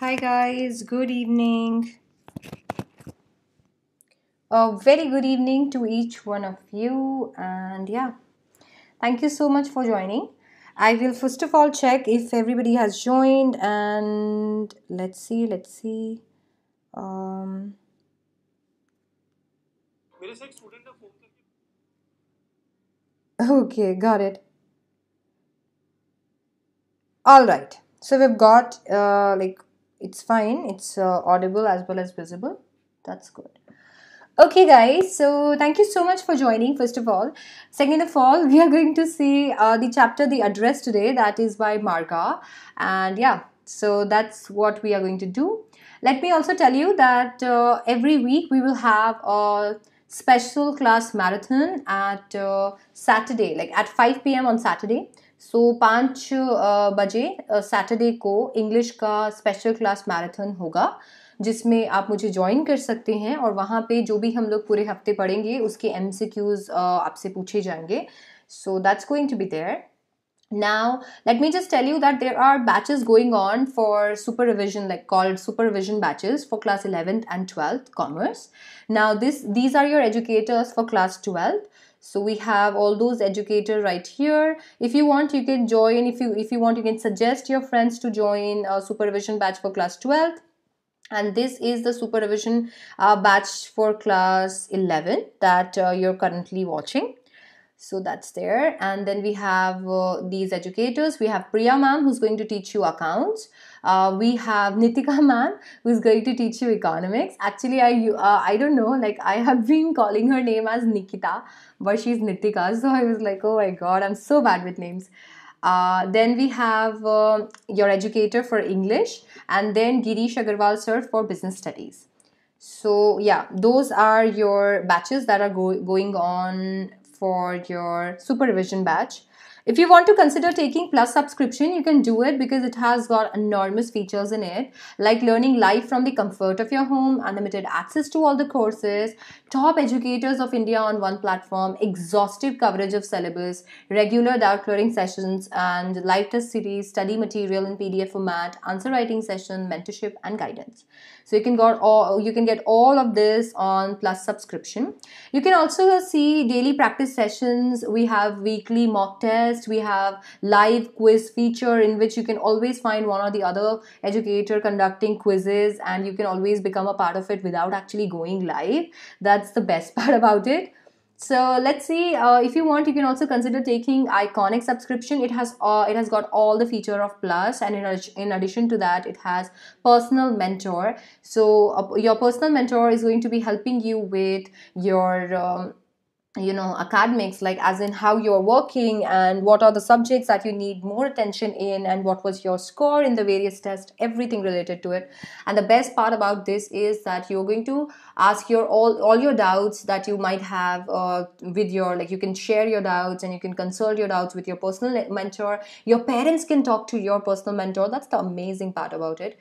Hi guys, good evening. A very good evening to each one of you and yeah. Thank you so much for joining. I will first of all check if everybody has joined and let's see, let's see. Um Okay, got it. All right. So we've got uh, like it's fine. It's uh, audible as well as visible. That's good. Okay, guys. So thank you so much for joining. First of all, second of all, we are going to see uh, the chapter, the address today. That is by Marga, and yeah. So that's what we are going to do. Let me also tell you that uh, every week we will have a special class marathon at uh, Saturday, like at 5 p.m. on Saturday. So पाँच बजे Saturday को English का special class marathon होगा, जिसमें आप मुझे join कर सकते हैं और वहाँ पे जो भी हम लोग पूरे हफ़्ते पढ़ेंगे, उसके एम सी क्यूज़ आपसे पूछे जाएँगे। So that's going to be there now let me just tell you that there are batches going on for supervision like called supervision batches for class eleventh and twelfth commerce now this these are your educators for class twelfth So we have all those educators right here. If you want, you can join. If you if you want, you can suggest your friends to join a supervision batch for class 12th and this is the supervision uh, batch for class 11 that uh, you're currently watching. So that's there. And then we have uh, these educators. We have priya ma'am who's going to teach you accounts uh, we have nitika ma'am who's going to teach you economics. Actually i uh, i don't know like i have been calling her name as nikita but she's nitika. So i was like oh my god i'm so bad with names. Uh, then we have uh, your educator for english and then girish agarwal sir for business studies. So yeah those are your batches that are go- going on for your supervision batch. If you want to consider taking plus subscription, you can do it because it has got enormous features in it, like learning live from the comfort of your home, unlimited access to all the courses, top educators of India on one platform, exhaustive coverage of syllabus, regular doubt clearing sessions, and live test series, study material in PDF format, answer writing session, mentorship, and guidance. So you can get all you can get all of this on Plus subscription. You can also see daily practice sessions. We have weekly mock test. We have live quiz feature in which you can always find one or the other educator conducting quizzes and you can always become a part of it without actually going live. That's the best part about it so let's see uh, if you want you can also consider taking iconic subscription it has uh, it has got all the feature of plus and in, in addition to that it has personal mentor so uh, your personal mentor is going to be helping you with your um, you know academics like as in how you're working and what are the subjects that you need more attention in and what was your score in the various tests everything related to it. And the best part about this is that you're going to ask your all all your doubts that you might have uh, with your like you can share your doubts and you can consult your doubts with your personal mentor. Your parents can talk to your personal mentor. That's the amazing part about it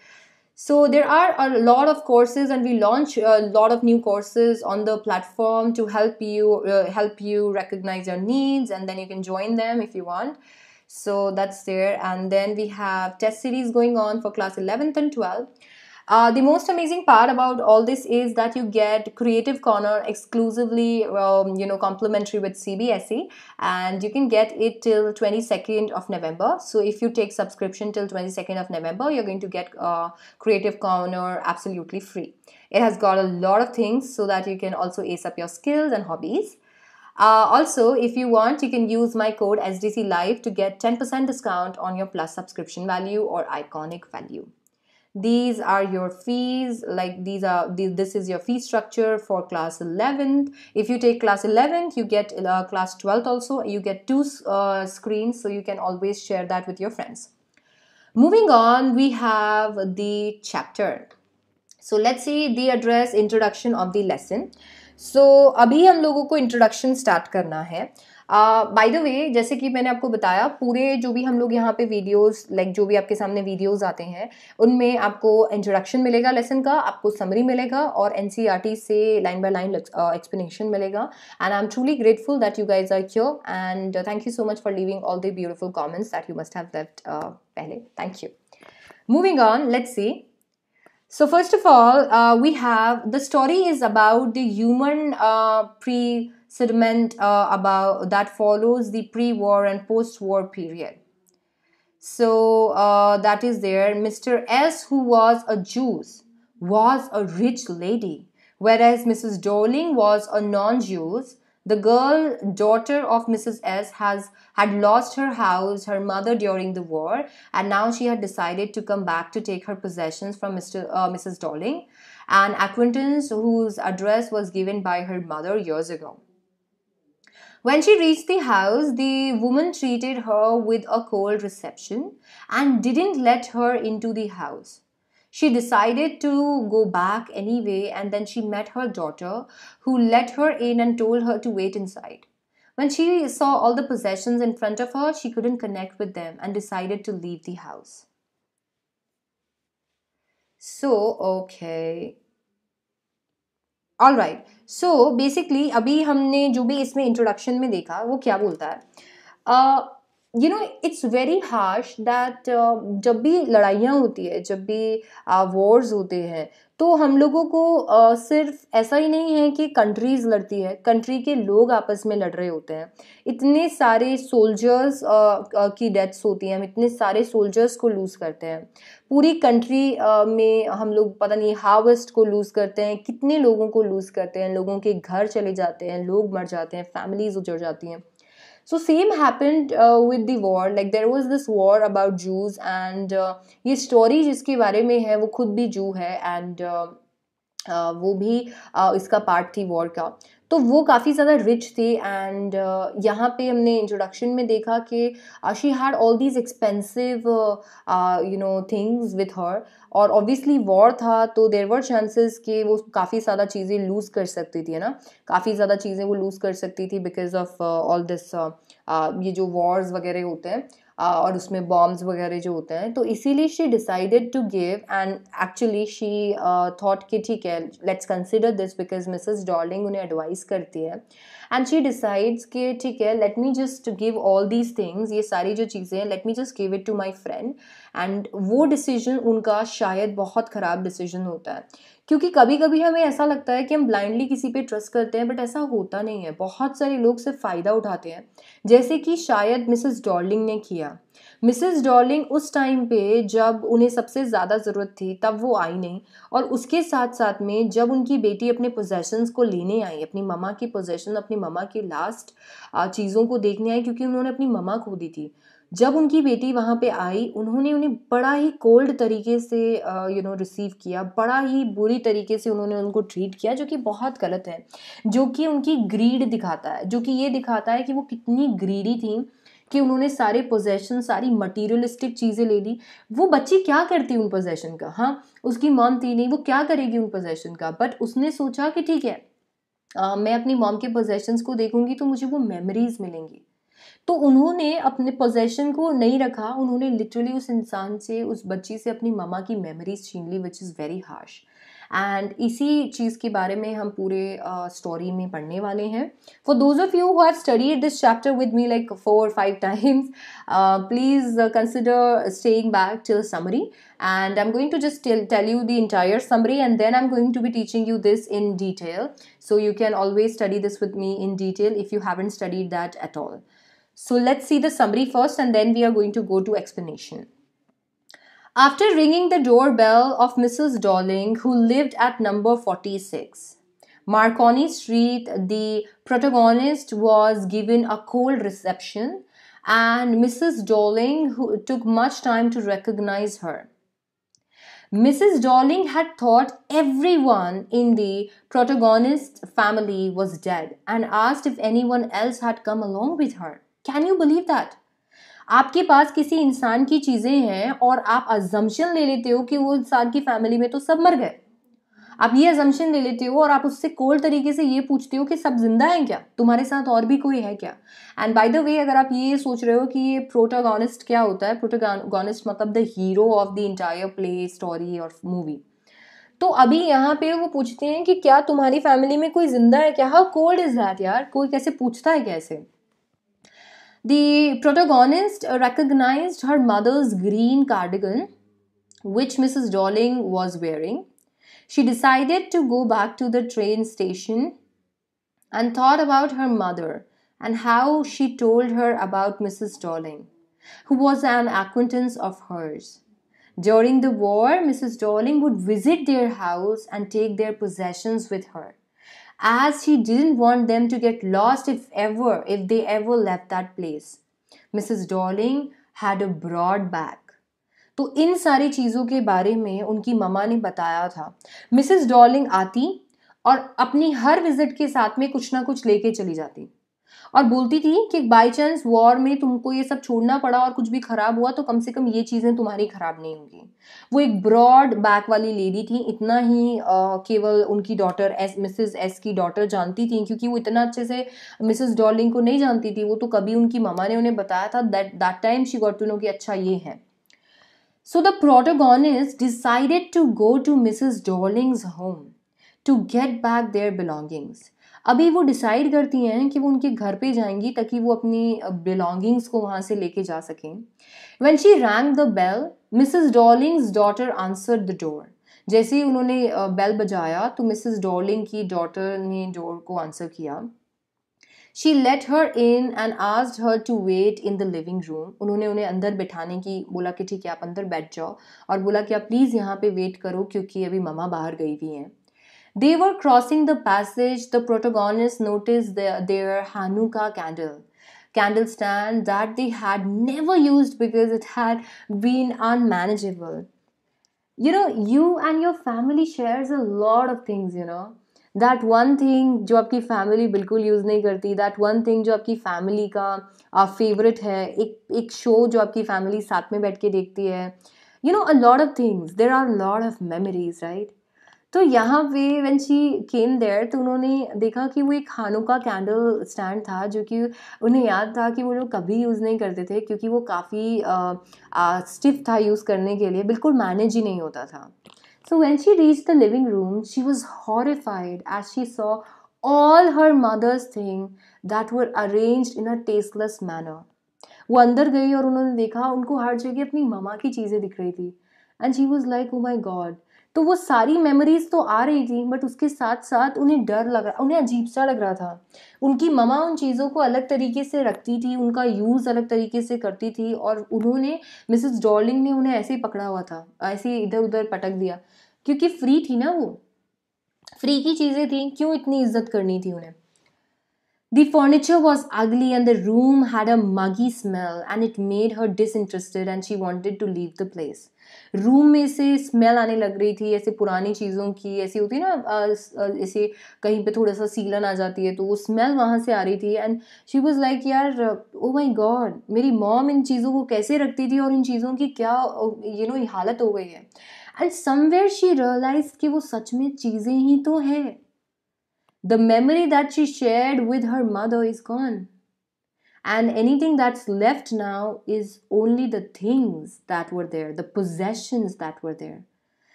so there are a lot of courses and we launch a lot of new courses on the platform to help you uh, help you recognize your needs and then you can join them if you want. So that's there. And then we have test series going on for class 11th and 12th uh, the most amazing part about all this is that you get Creative Corner exclusively, um, you know, complimentary with CBSE, and you can get it till 22nd of November. So if you take subscription till 22nd of November, you're going to get uh, Creative Corner absolutely free. It has got a lot of things so that you can also ace up your skills and hobbies. Uh, also, if you want, you can use my code SDC Live to get 10% discount on your Plus subscription value or iconic value these are your fees like these are this is your fee structure for class 11th if you take class 11th you get uh, class 12th also you get two uh, screens so you can always share that with your friends moving on we have the chapter so let's see the address introduction of the lesson so अभी हम लोगों को introduction start करना है by the way जैसे कि मैंने आपको बताया पूरे जो भी हम लोग यहाँ पे वीडियोस लाइक जो भी आपके सामने वीडियोस आते हैं उनमें आपको इंट्रोडक्शन मिलेगा लेसन का आपको समरी मिलेगा और एन e से लाइन बाय लाइन एक्सप्लेनेशन मिलेगा. And I am truly grateful that you guys are cure and thank you so much for living all the beautiful comments that you must have left पहले. Thank you moving on let's see So first of all, uh, we have the story is about the human uh, pre-sediment uh, about that follows the pre-war and post-war period. So uh, that is there. Mr. S, who was a Jew, was a rich lady, whereas Mrs. Darling was a non-Jew. The girl, daughter of Mrs. S, has had lost her house, her mother during the war, and now she had decided to come back to take her possessions from Mr. Uh, Mrs. Darling, an acquaintance whose address was given by her mother years ago. When she reached the house, the woman treated her with a cold reception and didn't let her into the house. She decided to go back anyway, and then she met her daughter, who let her in and told her to wait inside. When she saw all the possessions in front of her, she couldn't connect with them and decided to leave the house. So, okay. All right so basically अभी हमने जो भी इसमें introduction में देखा वो क्या बोलता है? You know it's very harsh that जब भी लड़ाइयाँ होती है जब भी वॉर्स uh, होते हैं तो हम लोगों को uh, सिर्फ़ ऐसा ही नहीं है कि कंट्रीज़ लड़ती है कंट्री के लोग आपस में लड़ रहे होते हैं। इतने सारे सोल्जर्स uh, uh, की डेथ्स होती हैं हम इतने सारे सोल्जर्स को लूज़ करते हैं। पूरी कंट्री में हम लोग पता नहीं हार्वेस्ट को लूज़ करते हैं कितने लोगों को लूज़ करते हैं लोगों के घर चले जाते हैं लोग मर जाते हैं फैमिलीज़ उजड़ जाती हैं। Happened uh, with the war like there was this war about Jews and uh, ये story जिसके बारे में है वो खुद भी जू है uh, uh, वो भी uh, इसका पार्ट थी वॉर का। तो वो काफ़ी ज़्यादा रिच थी एंड uh, यहाँ पे हमने इंट्रोडक्शन में देखा कि she had all these expensive you know things with her और ऑब्वियसली वॉर था तो देर वर चांसेस कि वो काफ़ी ज़्यादा चीज़ें लूज़ कर सकती थी है ना? काफ़ी ज़्यादा चीज़ें वो लूज़ कर सकती थी बिकॉज़ ऑफ़ ऑल दिस ये जो वॉर्स वगैरह होते हैं। और उसमें बॉम्ब्स वगैरह जो होते हैं तो इसीलिए she decided to give and actually she thought कि ठीक है let's consider this because Mrs Darling उन्हें एडवाइस करती है। एंड शी डिसाइड्स कि ठीक है let me just give all these things ये सारी जो चीज़ें हैं let me just give it to my friend and वो डिसीज़न उनका शायद बहुत ख़राब डिसीज़न होता है। क्योंकि कभी कभी हमें ऐसा लगता है कि हम ब्लाइंडली किसी पे ट्रस्ट करते हैं बट ऐसा होता नहीं है। बहुत सारे लोग सिर्फ़ फ़ायदा उठाते हैं। जैसे कि शायद मिसेस डॉर्लिंग ने किया। मिसेस डॉर्लिंग उस टाइम पे जब उन्हें सबसे ज़्यादा ज़रूरत थी, तब वो आई नहीं। और उसके साथ साथ में जब उनकी बेटी अपने पोजेशंस को लेने आई, अपनी ममा की पोजेशन अपनी ममा की लास्ट चीज़ों को देखने आई, क्योंकि उन्होंने अपनी ममा खो दी थी। जब उनकी बेटी वहाँ पे आई उन्होंने उन्हें बड़ा ही कोल्ड तरीके से यू नो रिसीव किया बड़ा ही बुरी तरीके से उन्होंने उनको ट्रीट किया जो कि बहुत गलत है जो कि उनकी ग्रीड दिखाता है जो कि ये दिखाता है कि वो कितनी ग्रीडी थी कि उन्होंने सारे पोजेशन सारी मटीरियलिस्टिक चीज़ें ले ली। वो बच्ची क्या करती उन पोजेशन का? हाँ उसकी मॉम थी नहीं वो क्या करेगी उन पोजेशन का? बट उसने सोचा कि ठीक है आ, मैं अपनी मॉम के पोजेशंस को देखूँगी तो मुझे वो मेमोरीज मिलेंगी। तो उन्होंने अपने पोजेशन को नहीं रखा। उन्होंने लिटरली उस इंसान से उस बच्ची से अपनी मामा की मेमोरीज छीन ली which is very harsh and इसी चीज़ के बारे में हम पूरे स्टोरी uh, में पढ़ने वाले हैं। For those of you have study this chapter with me like four five times please consider staying back till summary and I am going to just tell you the entire summary and then I am going to be teaching you this in detail so you can always study this with me in detail if you haven't studied that at all so let's see the summary first and then we are going to go to explanation after ringing the doorbell of Mrs. Darling, who lived at number 46, Marconi Street, the protagonist was given a cold reception, and Mrs. Darling who took much time to recognize her. Mrs. Darling had thought everyone in the protagonist's family was dead and asked if anyone else had come along with her. Can you believe that? आपके पास किसी इंसान की चीज़ें हैं और आप अजम्पन ले लेते हो कि वो इंसान की फैमिली में तो सब मर गए। आप ये अजम्पन ले लेते हो और आप उससे कोल्ड तरीके से ये पूछते हो कि सब ज़िंदा हैं क्या? तुम्हारे साथ और भी कोई है क्या? एंड बाय द वे अगर आप ये सोच रहे हो कि ये प्रोटागॉनिस्ट क्या होता है? प्रोटागॉनिस्ट मतलब the hero of the entire play story और मूवी तो अभी यहाँ पे वो पूछते हैं कि क्या तुम्हारी फैमिली में कोई ज़िंदा है क्या? हाउ कोल्ड इज़ दैट यार? कोई कैसे पूछता है कैसे? The protagonist recognized her mother's green cardigan which Mrs. Darling was wearing. She decided to go back to the train station and thought about her mother and how she told her about Mrs. Darling, who was an acquaintance of hers. During the war, Mrs. Darling would visit their house and take their possessions with her, as he didn't want them to get lost if ever, if they ever left that place. Mrs. Darling had a broad back. तो इन सारी चीज़ों के बारे में उनकी mama ने बताया था मिसेस डॉलिंग आती और अपनी हर विज़िट के साथ में कुछ ना कुछ लेके चली जाती और बोलती थी कि बाई चांस वॉर में तुमको ये सब छोड़ना पड़ा और कुछ भी खराब हुआ तो कम से कम ये चीज़ें तुम्हारी खराब नहीं होंगी वो एक ब्रॉड बैक वाली लेडी थी, इतना ही केवल उनकी डॉटर एस मिसेस एस की डॉटर जानती थी, क्योंकि वो इतना अच्छे से मिसेस डॉलिंग को नहीं जानती थी, वो तो कभी उनकी ममा ने उन्हें बताया था that that time she got to know कि अच्छा ये है So the protagonist decided to go to Mrs. Darling's home to get back their belongings. अभी वो डिसाइड करती हैं कि वो उनके घर पे जाएँगी ताकि वो अपनी बिलोंगिंग्स को वहाँ से लेके जा सकें। When she rang the bell Mrs Darling's daughter answer the door जैसे ही उन्होंने बेल बजाया तो मिसिज डॉलिंग की डॉटर ने डोर को आंसर किया। She let her in and asked her to wait in the living room उन्होंने उन्हें अंदर बैठाने की, बोला कि, ठीक है, आप अंदर बैठ जाओ। और बोला कि, आप प्लीज़ यहाँ पे वेट करो क्योंकि अभी ममा बाहर गई हुई हैं। They were crossing the passage. The protagonist noticed their, their Hanukkah candle, candle stand that they had never used because it had been unmanageable. You know, you and your family shares a lot of things, you know. That one thing जो आपकी family बिल्कुल use नहीं करती that one thing जो आपकी family का favourite है एक एक शो जो आपकी फैमिली साथ में बैठ के देखती है you know a lot of things there are lot of memories right तो यहाँ पे वेन शी केम देयर तो उन्होंने देखा कि वो एक खानों का कैंडल स्टैंड था जो कि उन्हें याद था कि वो लोग कभी यूज़ नहीं करते थे क्योंकि वो काफ़ी स्टिफ था यूज़ करने के लिए बिल्कुल मैनेज ही नहीं होता था So when she reached the living room, she was horrified as she saw all her mother's things that were arranged in a tasteless manner. वो अंदर गई और उन्होंने देखा उनको हर जगह अपनी ममा की चीज़ें दिख रही थी and she was like oh my God तो वो सारी मेमोरीज तो आ रही थी बट उसके साथ साथ उन्हें डर लग रहा, उन्हें अजीब सा लग रहा था। उनकी ममा उन चीज़ों को अलग तरीके से रखती थी, उनका यूज़ अलग तरीके से करती थी और उन्होंने मिसेस डॉर्लिंग ने उन्हें ऐसे ही पकड़ा हुआ था, ऐसे ही इधर उधर पटक दिया। क्योंकि फ्री थी ना वो। फ्री की चीज़ें थी, क्यों इतनी इज़्ज़त करनी थी उन्हें? The furniture was ugly and the room had a muggy smell and it made her disinterested and she wanted to leave the place. Room में से स्मेल आने लग रही थी, ऐसे पुरानी चीज़ों की, ऐसी होती है ना ऐसे कहीं पे थोड़ा सा सीलन आ जाती है तो वो स्मेल वहाँ से आ रही थी एंड शी वॉज़ लाइक यार ओ माई गॉड मेरी मॉम इन चीज़ों को कैसे रखती थी और इन चीज़ों की क्या यू नो हालत हो गई है एंड समवेयर शी रियलाइज़ कि वो सच में चीज़ें ही तो है The memory that she shared with her mother is gone and anything that's left now is only the things that were there the possessions that were there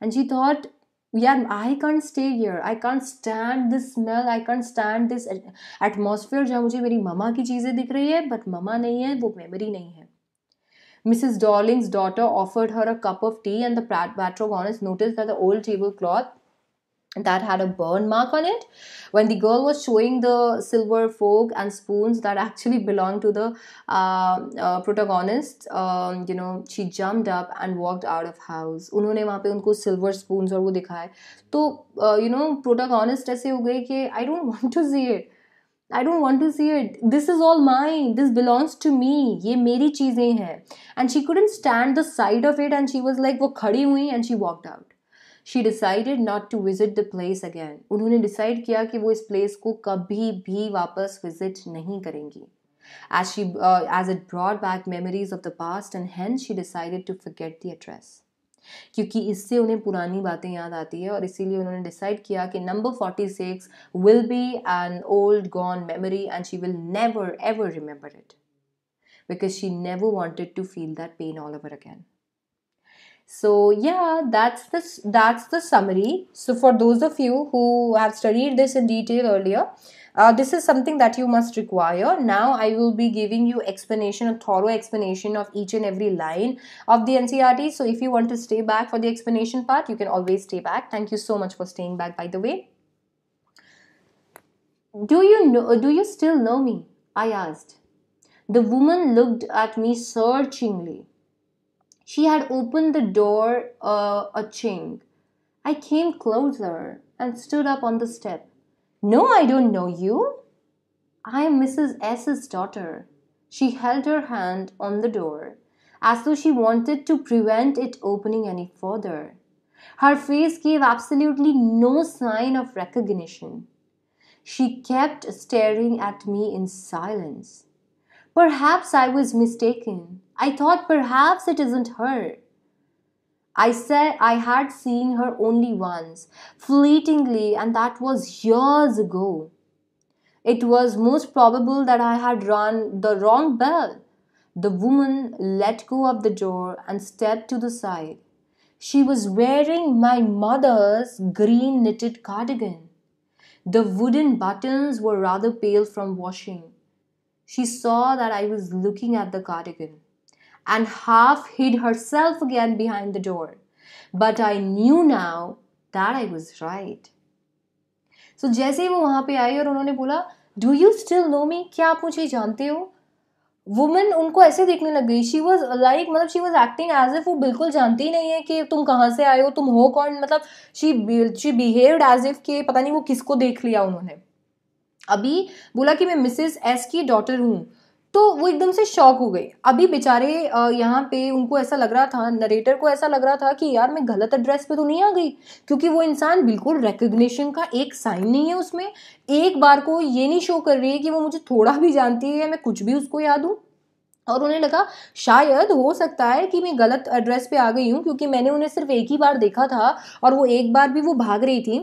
and she thought yeah i can't stay here i can't stand this smell i can't stand this atmosphere जहाँ मुझे मेरी mama की चीज़ें दिख रही है but mama नहीं है वो मेमोरी नहीं है Mrs. Darling's daughter offered her a cup of tea, and the protagonist noticed that the old tablecloth that had a burn mark on it when the girl was showing the silver fork and spoons that actually belonged to the uh, uh, protagonist um, you know she jumped up and walked out of house उन्होंने वहाँ पे उनको silver spoons और वो दिखाए तो uh, you know protagonist ऐसे हो गई कि I don't want to see it I don't want to see it. This is all mine. This belongs to me. ये मेरी चीज़ें हैं. And she couldn't stand the sight of it and she was like वो खड़ी हुई and she walked out. She decided not to visit the place again. उन्होंने decide किया कि वो इस place को कभी भी वापस visit नहीं करेंगी. As she uh, as it brought back memories of the past and hence she decided to forget the address. क्योंकि इससे उन्हें पुरानी बातें याद आती है और इसीलिए उन्होंने डिसाइड किया कि number forty six will be an old gone memory and she will never ever remember it because she never wanted to feel that pain all over again. so yeah that's the that's the summary so for those of you who have studied this in detail earlier uh, this is something that you must require. Now I will be giving you explanation, a thorough explanation of each and every line of the NCRT. So if you want to stay back for the explanation part, you can always stay back. Thank you so much for staying back, by the way. Do you know? Do you still know me? I asked. The woman looked at me searchingly. She had opened the door uh, a chink. I came closer and stood up on the step. No, I don't know you. I am Mrs. S.'s daughter. She held her hand on the door as though she wanted to prevent it opening any further. Her face gave absolutely no sign of recognition. She kept staring at me in silence. Perhaps I was mistaken. I thought perhaps it isn't her. I said I had seen her only once, fleetingly, and that was years ago. It was most probable that I had rung the wrong bell. The woman let go of the door and stepped to the side. She was wearing my mother's green knitted cardigan. The wooden buttons were rather pale from washing. She saw that I was looking at the cardigan and half hid herself again behind the door. But I knew now that I was right. So, जैसे ही वो वहाँ पे आई और उन्होंने बोला do you still know me क्या आप मुझे जानते हो? वुमेन उनको ऐसे देखने लग गई शी वॉज़ लाइक मतलब she was acting as if वो बिल्कुल जानती नहीं है कि तुम कहाँ से आए हो, तुम हो कौन? मतलब she she behaved as if के पता नहीं वो किसको देख लिया उन्होंने. अभी बोला कि मैं मिसेस एस की डॉटर हूँ। तो वो एकदम से शॉक हो गई। अभी बेचारे यहाँ पे उनको ऐसा लग रहा था नरेटर को ऐसा लग रहा था कि यार, मैं गलत एड्रेस पे तो नहीं आ गई। क्योंकि वो इंसान बिल्कुल रिकग्निशन का एक साइन नहीं है उसमें। एक बार को ये नहीं शो कर रही है कि वो मुझे थोड़ा भी जानती है या मैं कुछ भी उसको याद हूँ। और उन्हें लगा, शायद हो सकता है कि मैं गलत एड्रेस पे आ गई हूँ, क्योंकि मैंने उन्हें सिर्फ़ एक ही बार देखा था और वो एक बार भी वो भाग रही थी।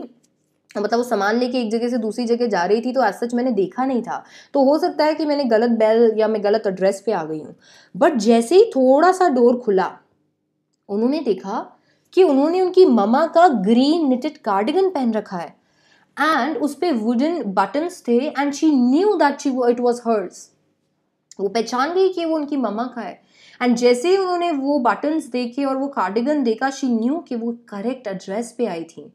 मतलब वो सामान लेके एक जगह से दूसरी जगह जा रही थी तो आज सच मैंने देखा नहीं था। तो हो सकता है कि मैंने गलत बेल या मैं गलत एड्रेस पे आ गई हूँ। बट जैसे ही थोड़ा सा डोर खुला, उन्होंने देखा कि उन्होंने उनकी ममा का ग्रीन निटेड कार्डिगन पहन रखा है। एंड उस पर वुडन बटन्स थे and she knew that she it was hers वो पहचान गई कि वो उनकी ममा का है। एंड जैसे ही उन्होंने वो बटन्स देखे और वो कार्डिगन देखा शी न्यू कि वो करेक्ट एड्रेस पे आई थी।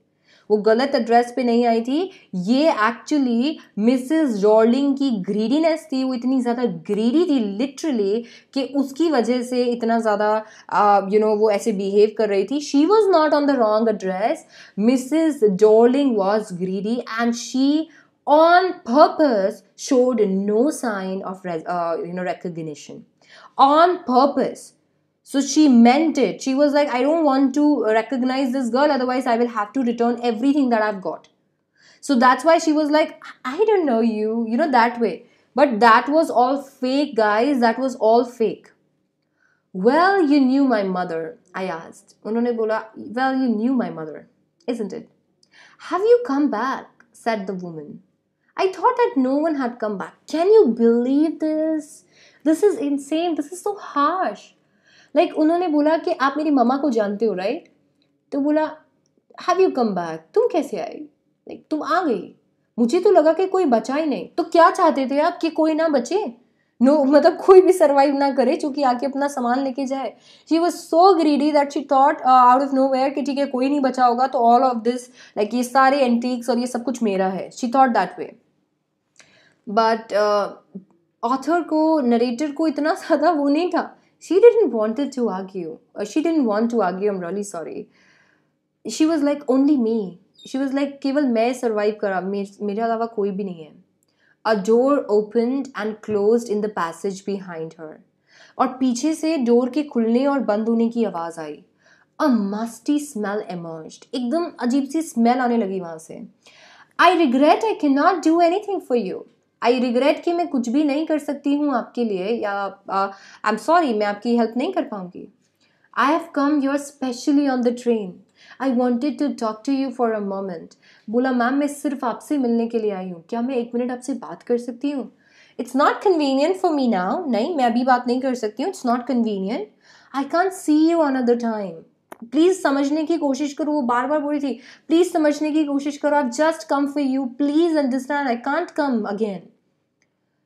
वो गलत एड्रेस पे नहीं आई थी। ये एक्चुअली मिसेस जॉर्लिंग की ग्रीडीनेस थी। वो इतनी ज़्यादा ग्रीडी थी लिटरली कि उसकी वजह से इतना ज़्यादा यू नो वो ऐसे बिहेव कर रही थी। She was not on the wrong address Mrs Dorling was greedy and she purpose showed no sign of uh, you know recognition. On purpose so she meant it. She was like, I don't want to recognize this girl, otherwise, I will have to return everything that I've got. So that's why she was like, I don't know you, you know, that way. But that was all fake, guys. That was all fake. Well, you knew my mother, I asked. Well, you knew my mother, isn't it? Have you come back? said the woman. I thought that no one had come back. Can you believe this? This is insane. This is so harsh. Like like, उन्होंने बोला कि आप मेरी mama को जानते हो right तो बोला हैव यू कम बैक तुम कैसे आई लाइक तुम आ गई? मुझे तो लगा कि कोई बचा ही नहीं। तो क्या चाहते थे आप कि कोई ना बचे? नो no, मतलब कोई भी सर्वाइव ना करे चूँकि आके अपना सामान लेके जाए। She was so greedy that she thought out of nowhere कि ठीक है कोई नहीं बचा होगा तो ऑल ऑफ़ दिस लाइक ये सारे एंटीक्स और ये सब कुछ मेरा है। She thought that way but author को नरेटर को इतना ज़्यादा वो नहीं था। She didn't wanted to argue uh, she didn't want to argue i'm really sorry she was like only me she was like केवल मैं survive करा मेरे अलावा कोई भी नहीं है a door opened and closed in the passage behind her और पीछे से डोर के खुलने और बंद होने की आवाज़ आई अ मस्टी स्मेल emerged एकदम अजीब सी स्मेल आने लगी वहाँ से I regret I can not do anything for you I regret कि मैं कुछ भी नहीं कर सकती हूँ आपके लिए या आई एम सॉरी मैं आपकी हेल्प नहीं कर पाऊँगी। I have come your specially on the train I wanted to talk to you for a moment बोला, मैम, मैं सिर्फ़ आपसे मिलने के लिए आई हूँ। क्या मैं एक मिनट आपसे बात कर सकती हूँ? It's not convenient for me now नहीं, मैं अभी बात नहीं कर सकती हूँ. It's not convenient I can't see you on other time please समझने की कोशिश करो, वो बार बार बोली थी, प्लीज़ समझने की कोशिश करो I just come for you please understand I can't come again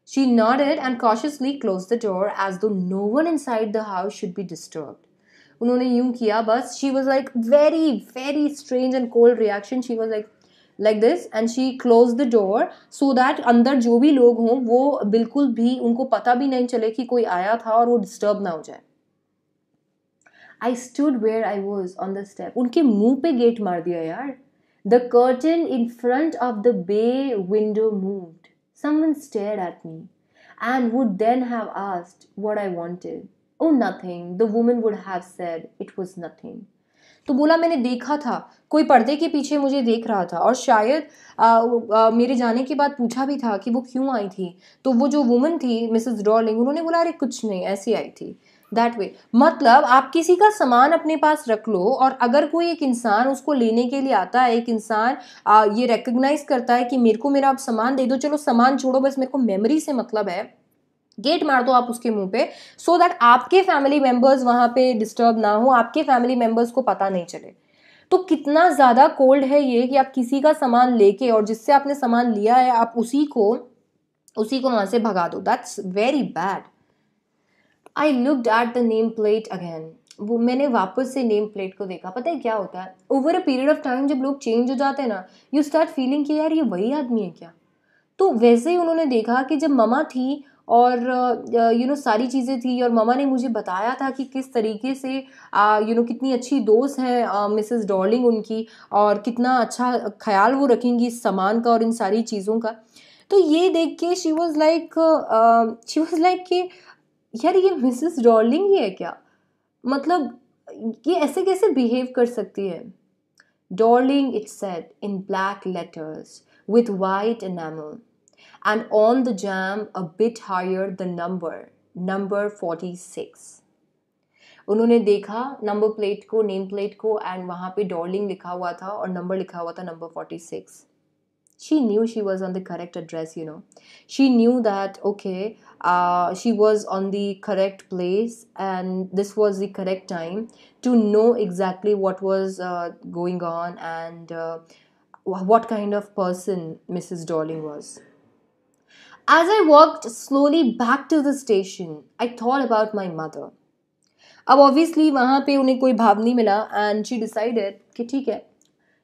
she She nodded and cautiously closed the door as though no one inside the house should be disturbed. उन्होंने यूँ किया, बस she was like very very strange and cold reaction she was like like this and she close the door so that अंदर जो भी लोग हों, वो बिल्कुल भी, उनको पता भी नहीं चले कि कोई आया था और वो डिस्टर्ब ना हो जाए। I stood where I was on the step उनके मुँह पे गेट मार दिया यार। The curtain in front of the bay window moved someone stared at me and would then have asked what I wanted. Oh, nothing. The woman would have said it was nothing. तो बोला मैंने देखा था। कोई पर्दे के पीछे मुझे देख रहा था और शायद आ, आ, मेरे जाने के बाद पूछा भी था कि वो क्यों आई थी। तो वो जो वुमन थी मिसेस डॉर्लिंग उन्होंने बोला अरे कुछ नहीं ऐसी आई थी। दैट वे मतलब आप किसी का सामान अपने पास रख लो और अगर कोई एक इंसान उसको लेने के लिए आता है, एक इंसान ये रिकग्नाइज करता है कि मेरे को मेरा आप सामान दे दो, चलो सामान छोड़ो, बस मेरे को मेमोरी से मतलब है। गेट मार दो आप उसके मुँह पे सो so दैट आपके फैमिली मेंबर्स वहाँ पे डिस्टर्ब ना हो, आपके फैमिली मेंबर्स को पता नहीं चले। तो कितना ज़्यादा कोल्ड है ये कि आप किसी का सामान लेके और जिससे आपने सामान लिया है, आप उसी को उसी को वहाँ से भगा दो। That's very bad I looked at the name plate again वो मैंने वापस से नेम प्लेट को देखा। पता है क्या होता है? Over a period of time जब लोग चेंज हो जाते हैं ना यू स्टार्ट फीलिंग कि यार ये वही आदमी है क्या? तो वैसे ही उन्होंने देखा कि जब ममा थी और यू नो सारी चीज़ें थी और ममा ने मुझे बताया था कि किस तरीके से यू नो कितनी अच्छी दोस्त हैं मिसेस डॉर्लिंग उनकी और कितना अच्छा ख्याल वो रखेंगी इस सामान का और इन सारी चीज़ों का। तो ये देख के she was like she was like कि यार, ये मिसेस डॉर्लिंग ही है क्या? मतलब ये ऐसे कैसे बिहेव कर सकती है? Dorling it set in black letters with white enamel on the the jam, a bit higher the number number 46 उन्होंने देखा नंबर प्लेट को नेम प्लेट को एंड वहाँ पे डॉर्लिंग लिखा हुआ था, और नंबर लिखा हुआ था number 46 she knew she was on the correct address, you know. She knew that, okay uh, she was on the correct place and this was the correct time to know exactly what was uh, going on and uh, what kind of person mrs darling was As I walked slowly back to the station, I thought about my mother. अब obviously वहाँ पे उन्हें कोई भाव नहीं मिला and she decided कि ठीक है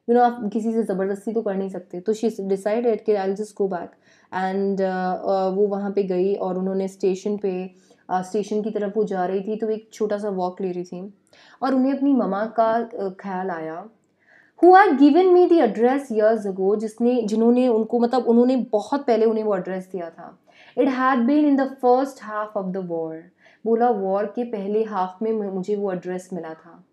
यू नो आप किसी से ज़बरदस्ती तो कर नहीं सकते तो शी डिसाइडेड कि I just go back and वो वहाँ पे गई और उन्होंने स्टेशन पे स्टेशन uh, की तरफ़ वो जा रही थी तो एक छोटा सा वॉक ले रही थी। और उन्हें अपनी ममा का uh, ख्याल आया who had given me the address years ago जिसने जिन्होंने उनको मतलब उन्होंने बहुत पहले उन्हें वो एड्रेस दिया था। It had been in the first half of the war बोला वॉर के पहले हाफ़ में मुझे वो एड्रेस मिला था।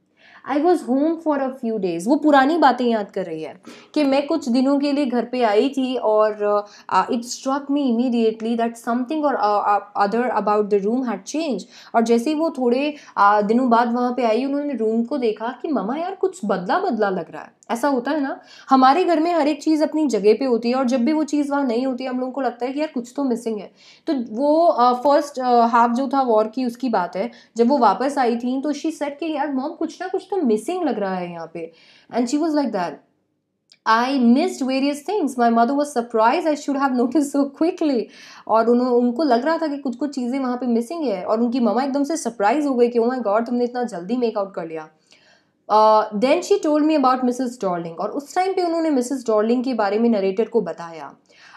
I was home for a few days वो पुरानी बातें याद कर रही है कि मैं कुछ दिनों के लिए घर पे आई थी और it struck me immediately that something or other about the room had change और जैसे ही वो थोड़े uh, दिनों बाद वहाँ पे आई उन्होंने रूम को देखा कि ममा यार कुछ बदला बदला लग रहा है। ऐसा होता है ना? हमारे घर में हर एक चीज़ अपनी जगह पे होती है और जब भी वो चीज़ वहाँ नहीं होती हम लोगों को लगता है कि यार कुछ तो मिसिंग है। तो वो फ़र्स्ट uh, हाफ़ uh, जो था वॉर की उसकी बात है जब वो वापस आई थी तो शी सेट कि यार मॉम कुछ ना कुछ तो मिसिंग लग रहा है यहाँ पे। And she was like that I missed various things my mother was surprise I should have notice so quickly और उन्होंने उनको लग रहा था कि कुछ कुछ चीज़ें वहाँ पे मिसिंग है। और उनकी ममा एकदम से सरप्राइज़ हो गई कि ओ माई गॉड तुमने इतना जल्दी मेकआउट कर लिया. Then she told me about Mrs Dorling और उस टाइम पे उन्होंने मिसेस डॉर्लिंग के बारे में नरेटर को बताया।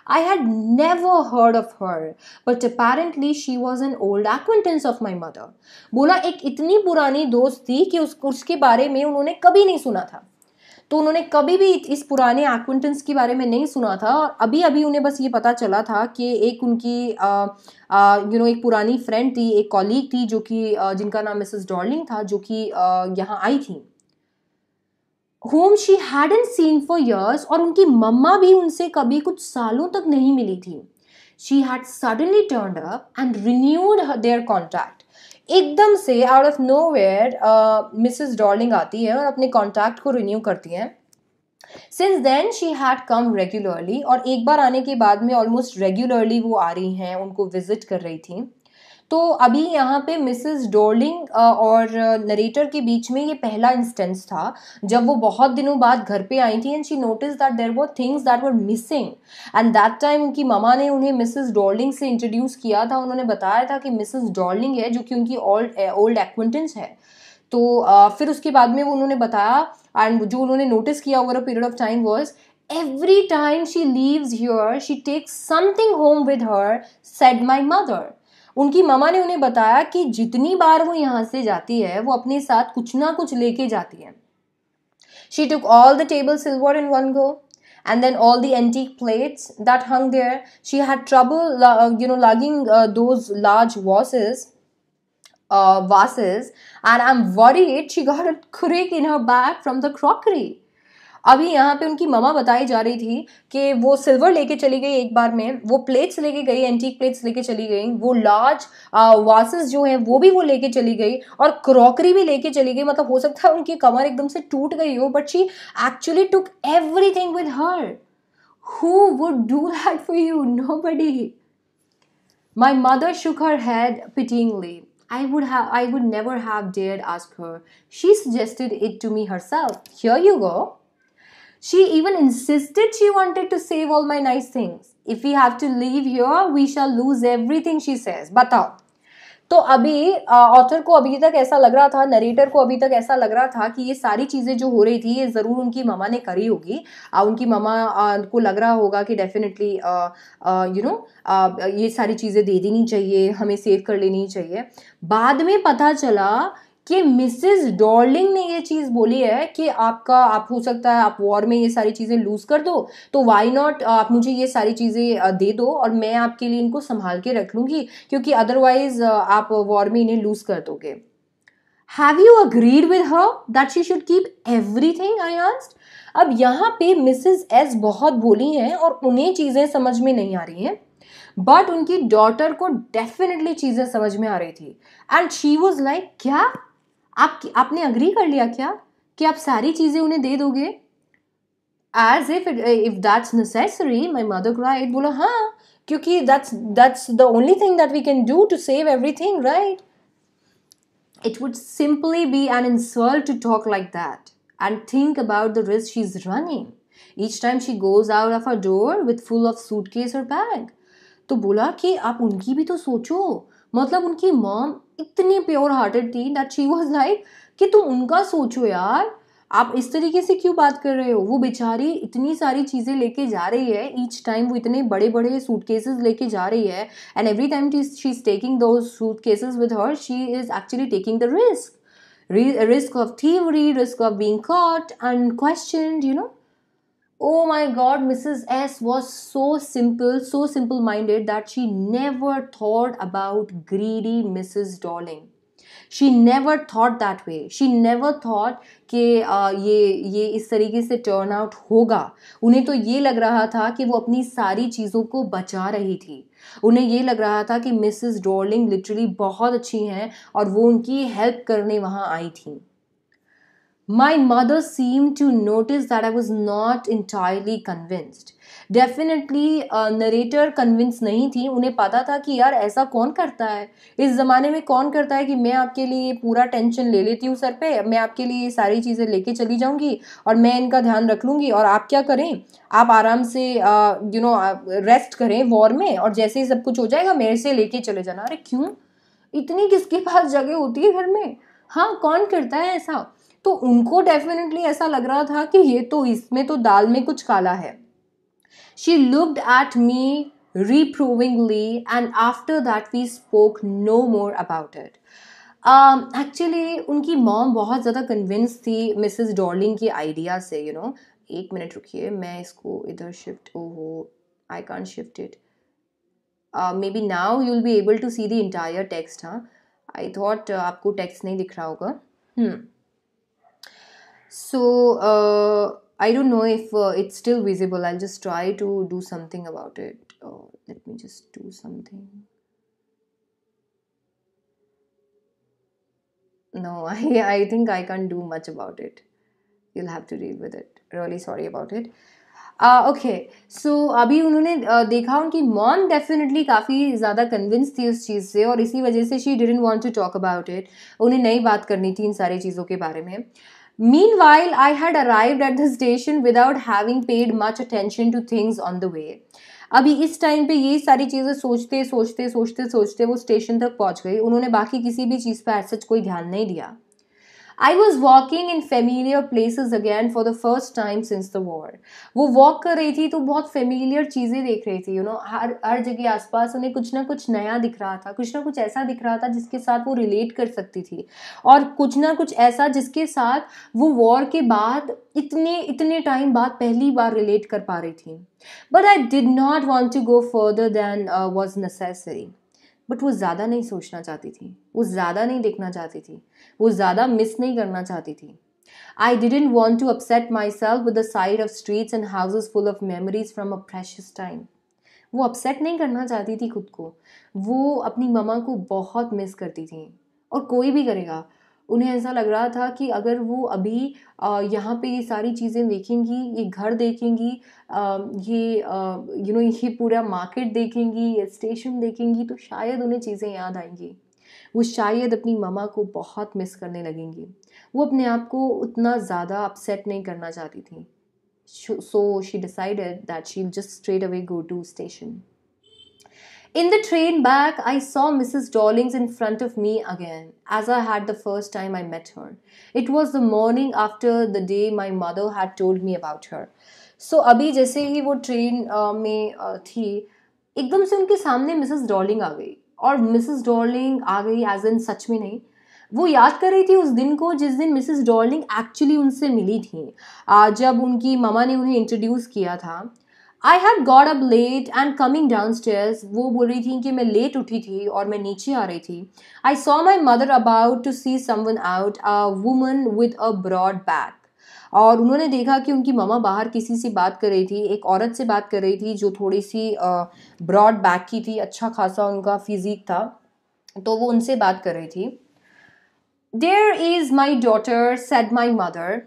I had never heard of her, but apparently she was an old acquaintance of my mother. बोला एक इतनी पुरानी दोस्त थी कि उस उसके बारे में उन्होंने कभी नहीं सुना था। तो उन्होंने कभी भी इस पुराने एक्वेंटेंस के बारे में नहीं सुना था। और अभी अभी उन्हें बस ये पता चला था कि एक उनकी यू नो एक पुरानी फ्रेंड थी एक कॉलीग थी जो कि जिनका नाम मिसेस डॉर्लिंग था जो कि यहाँ आई थी। Home she had hadn't seen for years और उनकी मम्मा भी उनसे कभी कुछ सालों तक नहीं मिली थी। She had suddenly turn up and renewed their contact एकदम से out of nowhere Mrs Dorling आती है और अपने कॉन्टैक्ट को रिन्यू करती हैं। Since then she had come regularly और एक बार आने के बाद में ऑलमोस्ट रेगुलरली वो आ रही हैं, उनको विज़िट कर रही थी। तो अभी यहाँ पे मिसेस डॉर्लिंग और नरेटर के बीच में ये पहला इंस्टेंस था, जब वो बहुत दिनों बाद घर पे आई थी and she notice that there were things that were missing and that time उनकी मामा ने उन्हें मिसेस डॉर्लिंग से इंट्रोड्यूस किया था, उन्होंने बताया था कि मिसेस डॉर्लिंग है, जो कि उनकी ओल्ड ओल्ड एक्वेंटेंस है। तो फिर उसके बाद में वो उन्होंने बताया एंड जो उन्होंने नोटिस किया over a period of time was every time she leaves here she takes something home with her said my mother. उनकी मामा ने उन्हें बताया कि जितनी बार वो यहाँ से जाती है, वो अपने साथ कुछ ना कुछ लेके जाती है। She took all the table silver in one go and then all the antique plates that hung there she had trouble you know lugging those large vases vases and I am worry she got a crack in her bag from the crockery अभी यहाँ पे उनकी mama बताई जा रही थी कि वो सिल्वर लेके चली गई एक बार में, वो प्लेट्स लेके गई एंटीक प्लेट्स लेके चली गई, वो लार्ज वासेस जो हैं, वो भी वो लेके चली गई और क्रॉकरी भी लेके चली गई मतलब हो सकता है उनकी कमर एकदम से टूट गई हो but she actually took everything with her who would do that for you nobody My mother shook her head. I would have I would never have dared ask her. She suggested it to me herself. Here you go. She even insisted she wanted to save all my nice things. If we have to leave here, we shall lose everything, she says. बताओ तो अभी author को अभी तक ऐसा लग रहा था नरेटर को अभी तक ऐसा लग रहा था कि ये सारी चीज़ें जो हो रही थी ये ज़रूर उनकी मामा ने करी होगी आ, उनकी मामा को लग रहा होगा कि डेफिनेटली यू नो ये सारी चीज़ें दे देनी चाहिए हमें सेव कर लेनी चाहिए बाद में पता चला कि मिसेस डॉर्लिंग ने ये चीज़ बोली है कि आपका, आप हो सकता है आप वॉर में ये सारी चीज़ें लूज़ कर दो तो वाई नॉट आप मुझे ये सारी चीज़ें दे दो और मैं आपके लिए इनको संभाल के रख लूँगी, क्योंकि अदरवाइज़ आप वॉर में इन्हें लूज़ कर दोगे। Have you agreed with her that she should keep everything I asked अब यहाँ पे मिसेस एस बहुत बोली हैं और उन्हें चीज़ें समझ में नहीं आ रही हैं बट उनकी डॉटर को डेफिनेटली चीज़ें समझ में आ रही थी। एंड शी वॉज़ लाइक क्या? आप आपने अग्री कर लिया क्या कि आप सारी चीज़ें उन्हें दे दोगे? As if if that's necessary my mother cried बोला हाँ क्योंकि that's that's the only thing that we can do to save every right it would simply be an insult to talk like that and think about the risk she is running each time she goes out of a door with full of suitcase और bag तो बोला कि आप उनकी भी तो सोचो मतलब उनकी मॉम इतनी प्योर हार्टेड थी दैट शी वॉज़ लाइक कि तुम उनका सोचो यार, आप इस तरीके से क्यों बात कर रहे हो वो बेचारी इतनी सारी चीज़ें लेके जा रही है ईच टाइम वो इतने बड़े बड़े सूट केसेज लेके जा रही है and every time she is taking दो suitcases with her she is actually taking the risk risk of thievery risk of being caught and you know. Oh my god, Mrs. S was so simple, so simple minded that she never thought about greedy Mrs. Darling. She never thought that way she never thought कि ये ये इस तरीके से turn out होगा उन्हें तो ये लग रहा था कि वो अपनी सारी चीज़ों को बचा रही थी उन्हें ये लग रहा था कि मिसेस डॉर्लिंग लिटरली बहुत अच्छी हैं और वो उनकी हेल्प करने वहाँ आई थी My mother seemed to notice that I was not entirely convinced. Definitely narrator convince नहीं थी। उन्हें पता था कि यार ऐसा कौन करता है? इस ज़माने में कौन करता है कि मैं आपके लिए पूरा टेंशन ले लेती हूँ सर पे? मैं आपके लिए ये सारी चीज़ें लेके चली जाऊँगी और मैं इनका ध्यान रख लूँगी और आप क्या करें? आप आराम से यू नो रेस्ट करें वॉर में और जैसे ही सब कुछ हो जाएगा मेरे से लेके चले जाना। अरे क्यों? इतनी किसके पास जगह होती है घर में? हाँ कौन करता है ऐसा? तो उनको डेफिनेटली ऐसा लग रहा था कि ये तो इसमें तो दाल में कुछ काला है। She looked at me reprovingly and after that we spoke no more about it. Actually उनकी मॉम बहुत ज़्यादा कन्विंस थी मिसेस डॉर्लिंग की आइडिया से यू you नो know? एक मिनट रुकिए, मैं इसको इधर शिफ्ट ओ हो I can't shift it maybe now you will be able to see the entire text हाँ आई थॉट आपको टेक्स्ट नहीं दिख रहा होगा। Hmm. So uh, I don't know if uh, it's still visible. I'll just try to do something about it. Oh, let me just do something. No, I, I think I can't do much about it. You'll have to deal with it. Really sorry about it. Okay so अभी उन्होंने uh, देखा उनकी mom definitely काफ़ी ज़्यादा convince थी उस चीज़ से और इसी वजह से she didn't want to talk about it उन्हें नई बात करनी थी इन सारी चीज़ों के बारे में mean I had arrived at the station without having paid much attention to things on the way. अभी इस टाइम पे ये सारी चीज़ें सोचते सोचते सोचते सोचते वो स्टेशन तक पहुँच गई उन्होंने बाकी किसी भी चीज़ पर ऐसा कोई ध्यान नहीं दिया I was walking in familiar places again for the first time since the war वो वॉक कर रही थी तो बहुत फेमिलियर चीज़ें देख रही थी यू नो हर हर जगह आसपास उन्हें कुछ ना कुछ नया दिख रहा था, कुछ ना कुछ ऐसा दिख रहा था जिसके साथ वो रिलेट कर सकती थी। और कुछ ना कुछ ऐसा जिसके साथ वो वॉर के बाद इतने इतने टाइम बाद पहली बार रिलेट कर पा रही थी। But I did not want to go further than was necessary but वो ज़्यादा नहीं सोचना चाहती थी। वो ज़्यादा नहीं देखना चाहती थी। वो ज़्यादा मिस नहीं करना चाहती थी। I didn't want to upset myself with the sight of streets and houses full of memories from a precious time वो अपसेट नहीं करना चाहती थी खुद को। वो अपनी ममा को बहुत मिस करती थी। और कोई भी करेगा। उन्हें ऐसा लग रहा था कि अगर वो अभी यहाँ पे ये सारी चीज़ें देखेंगी, ये घर देखेंगी ये यू नो ये पूरा मार्केट देखेंगी, ये स्टेशन देखेंगी तो शायद उन्हें चीज़ें याद आएँगी। वो शायद अपनी ममा को बहुत मिस करने लगेंगी। वो अपने आप को उतना ज़्यादा अपसेट नहीं करना चाहती थी। So she decided that she just straight away go to station In the train back, I saw Mrs. Dawlings in front of me again, as I had the first time I met her. It was the morning after the day my mother had told me about her. So अभी जैसे ही वो train uh, में uh, थी एकदम से उनके सामने मिसेस डॉलिंग आ गई और मिसेस डॉलिंग आ गई एज इन सच में नहीं वो याद कर रही थी उस दिन को जिस दिन मिसेस डॉलिंग एक्चुअली उनसे मिली थी जब उनकी मामा ने उन्हें इंट्रोड्यूस किया था I had got up late and coming downstairs वो बोल रही थी कि मैं लेट उठी थी और मैं नीचे आ रही थी। I saw my mother about to see someone out a woman with a broad back और उन्होंने देखा कि उनकी ममा बाहर किसी से बात कर रही थी, एक औरत से बात कर रही थी जो थोड़ी सी ब्रॉड बैक की थी अच्छा खासा उनका फिजिक था तो वो उनसे बात कर रही थी। There is my daughter said my mother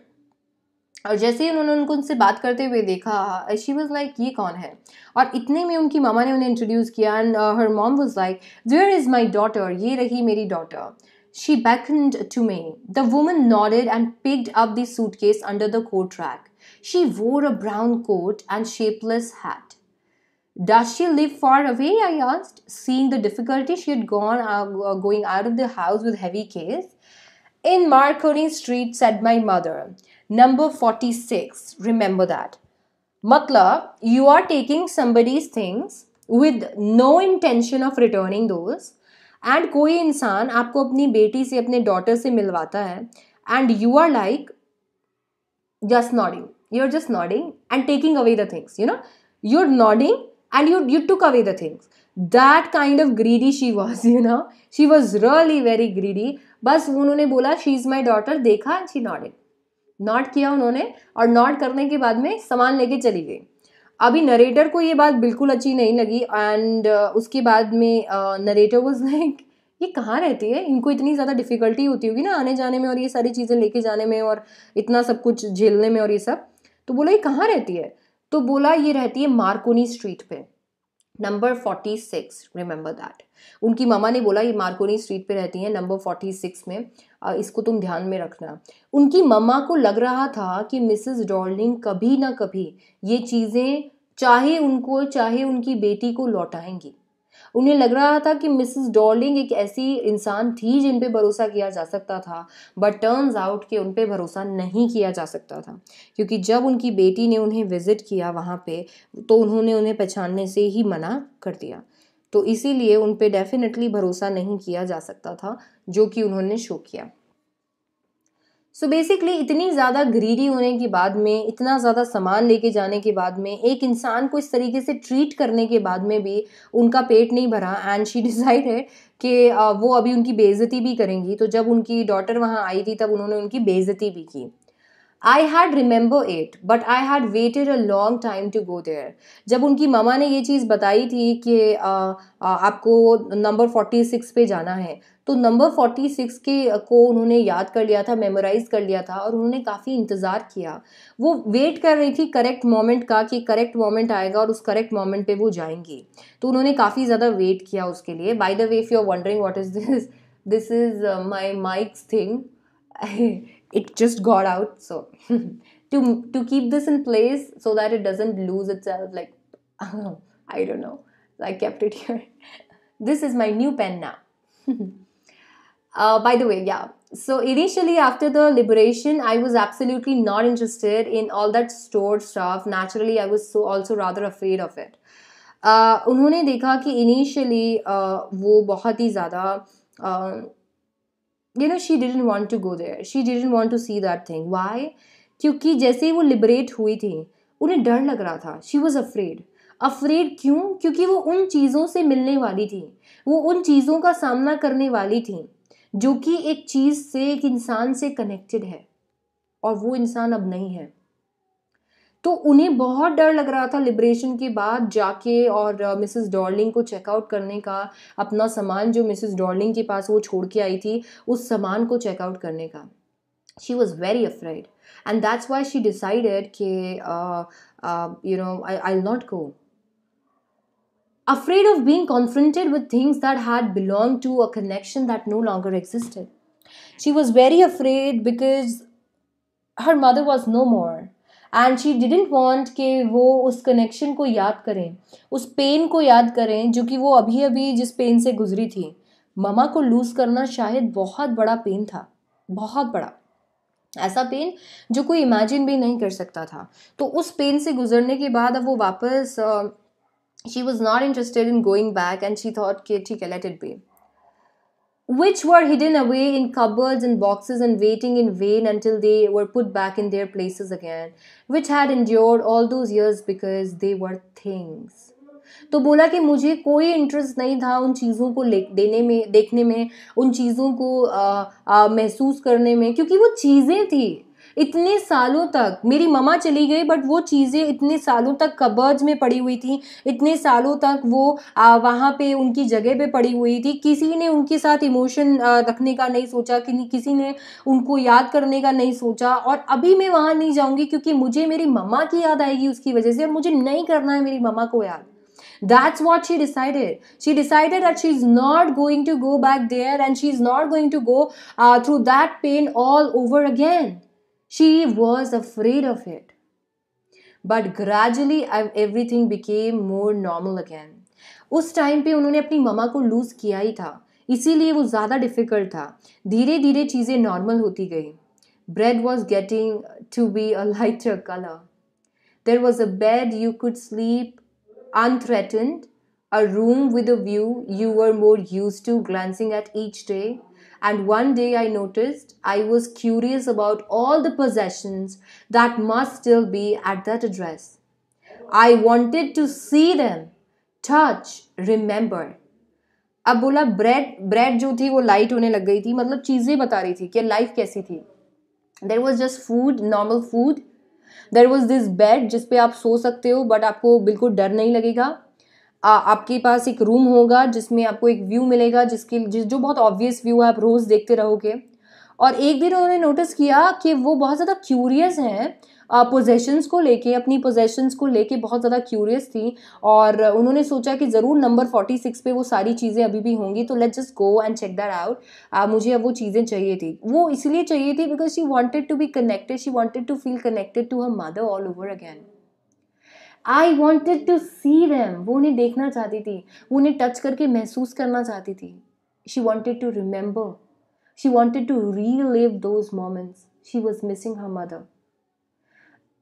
और जैसे ही उन्होंने उनको उनसे बात करते हुए देखा शी वॉज़ लाइक ये कौन है और इतने में उनकी मामा ने उन्हें इंट्रोड्यूस किया and her mom was like where is my daughter ये रही मेरी daughter she beckoned to me the woman nodded and picked up the suitcase under the coat rack she wore a brown coat and shapeless hat Does she live far away? I asked, seeing the difficulty she had gone uh, uh going out of the house with heavy case. In Marconi Street, said my mother. Number 46. Remember that. Matlab, you are taking somebody's things with no intention of returning those and कोई इंसान आपको अपनी बेटी से अपने daughter से मिलवाता है and you are like just nodding you are just nodding and taking away the things you know you are nodding and you you took away the things that kind of greedy she was you know she was really very greedy बस उन्होंने बोला she is my daughter देखा and she nodding nod किया उन्होंने और not करने के बाद में सामान लेके चली गई। अभी नरेटर को ये बात बिल्कुल अच्छी नहीं लगी एंड uh, उसके बाद में नरेटर वॉज़ लाइक ये कहाँ रहती है? इनको इतनी ज़्यादा डिफ़िकल्टी होती होगी ना आने जाने में और ये सारी चीज़ें लेके जाने में और इतना सब कुछ झेलने में और ये सब? तो बोला ये कहाँ रहती है? तो बोला ये रहती है मार्कोनी स्ट्रीट पे। Number forty six remember that उनकी मामा ने बोला, ये मार्कोनी स्ट्रीट पे रहती हैं नंबर फोर्टी सिक्स में। इसको तुम ध्यान में रखना। उनकी मम्मा को लग रहा था कि मिसेस डॉर्लिंग कभी ना कभी ये चीज़ें चाहे उनको, चाहे उनकी बेटी को लौटाएँगी। उन्हें लग रहा था कि मिसिस डॉर्लिंग एक ऐसी इंसान थी जिन पे भरोसा किया जा सकता था बट टर्न्स आउट कि उन पे भरोसा नहीं किया जा सकता था। क्योंकि जब उनकी बेटी ने उन्हें विज़िट किया वहाँ पे तो उन्होंने उन्हें पहचानने से ही मना कर दिया। तो इसीलिए उन पे डेफिनेटली भरोसा नहीं किया जा सकता था, जो कि उन्होंने शो किया। सो बेसिकली इतनी ज़्यादा ग्रीडी होने के बाद में, इतना ज़्यादा सामान लेके जाने के बाद में, एक इंसान को इस तरीके से ट्रीट करने के बाद में भी उनका पेट नहीं भरा एंड शी डिसाइड है कि वो अभी उनकी बेइज्जती भी करेंगी। तो जब उनकी डॉटर वहाँ आई थी, तब उन्होंने उनकी बेइज्जती भी की। I had remember it but I had waited a long time to go there जब उनकी मामा ने ये चीज़ बताई थी कि आ, आ, आपको नंबर फोर्टी सिक्स पे जाना है तो नंबर फोर्टी सिक्स के को उन्होंने याद कर लिया था मेमोराइज कर लिया था और उन्होंने काफ़ी इंतज़ार किया। वो वेट कर रही थी करेक्ट मोमेंट का कि करेक्ट मोमेंट आएगा और उस करेक्ट मोमेंट पे वो जाएँगी। तो उन्होंने काफ़ी ज़्यादा वेट किया उसके लिए। By the way if you are wondering what is this this is my mic's thing it just got out so to to keep this in place so that it doesn't lose itself like i don't know i kept it here this is my new pen now uh, by the way yeah so initially after the liberation i was absolutely not interested in all that stored stuff naturally i was so also rather afraid of it uh, उन्होंने देखा कि initially uh, वो बहुत ही ज़्यादा uh, no she didn't want to go there she didn't want to see that thing why क्योंकि जैसे ही वो लिबरेट हुई थी उन्हें डर लग रहा था. शी वॉज़ अफ्रेड अफ्रेड क्यों? क्योंकि वो उन चीज़ों से मिलने वाली थी. वो उन चीज़ों का सामना करने वाली थी जो कि एक चीज़ से एक इंसान से कनेक्टेड है. और वो इंसान अब नहीं है. तो उन्हें बहुत डर लग रहा था लिबरेशन के बाद जाके और मिसेस डॉर्लिंग को चेकआउट करने का, अपना सामान जो मिसेस डॉर्लिंग के पास वो छोड़ के आई थी, उस सामान को चेकआउट करने का। She was very afraid and that's why she decided के you know I I not go afraid of being confronted with things that had belong to a connection that no longer existed she was very afraid because her mother was no more and she didn't want कि वो उस connection को याद करें, उस pen को याद करें, जो कि वो अभी अभी जिस पेन से गुजरी थी। ममा को लूज़ करना शायद बहुत बड़ा पेन था, बहुत बड़ा। ऐसा पेन जो कोई इमेजिन भी नहीं कर सकता था। तो उस पेन से गुजरने के बाद अब वो वापस she was not interested in going back and she thought कि ठीक है let it be which were hidden away in cupboards and boxes and waiting in vain until they were put back in their places again, which had endured all those years because they were things. तो बोला कि मुझे कोई interest नहीं था उन चीज़ों को देने में देखने में उन चीज़ों को महसूस करने में क्योंकि वो चीज़ें थी इतने सालों तक मेरी ममा चली गई बट वो चीज़ें इतने सालों तक कबर्ज में पड़ी हुई थी इतने सालों तक वो वहाँ पे उनकी जगह पे पड़ी हुई थी किसी ने उनके साथ इमोशन रखने का नहीं सोचा कि किसी ने उनको याद करने का नहीं सोचा और अभी मैं वहाँ नहीं जाऊँगी क्योंकि मुझे मेरी मम्मा की याद आएगी उसकी वजह से और मुझे नहीं करना है मेरी मम्मा को याद That's what she decided. She decided that she's not going to go back there and she's not going to go uh, through that pain all over again. She was afraid of it. But gradually everything became more normal again. उस time पे उन्होंने अपनी ममा को lose किया ही था इसीलिए वो ज़्यादा डिफ़िकल्ट था धीरे धीरे चीज़ें नॉर्मल होती गई bread was getting to be a lighter colour there was a bed you could sleep unthreatened, a room with a view you were more used to glancing at each day, and one day I noticed I was curious about all the possessions that must still be at that address. I wanted to see them, touch, remember. अब बोला bread bread जो थी वो light होने लग गई थी मतलब चीज़ें बता रही थी कि लाइफ कैसी थी there was just food normal food there was this bed जिस पे आप सो सकते हो बट आपको बिल्कुल डर नहीं लगेगा आपके पास एक रूम होगा जिसमें आपको एक व्यू मिलेगा, जिसके जिस जो बहुत ऑब्वियस व्यू है, आप रोज़ देखते रहोगे। और एक दिन उन्होंने नोटिस किया कि वो बहुत ज़्यादा क्यूरियस हैं पोजेशंस को लेके, अपनी पोजेशंस को लेके बहुत ज़्यादा क्यूरियस थी। और उन्होंने सोचा कि ज़रूर नंबर फोर्टी सिक्स पे वो सारी चीज़ें अभी भी होंगी तो let just go and check that out मुझे अब वो चीज़ें चाहिए थी। वो इसलिए चाहिए थी because she wanted to be connected she wanted to feel connected to her mother all over again I wanted to see them वो उन्हें देखना चाहती थी वो उन्हें टच करके महसूस करना चाहती थी she wanted to remember she wanted to relive those moments she was missing her mother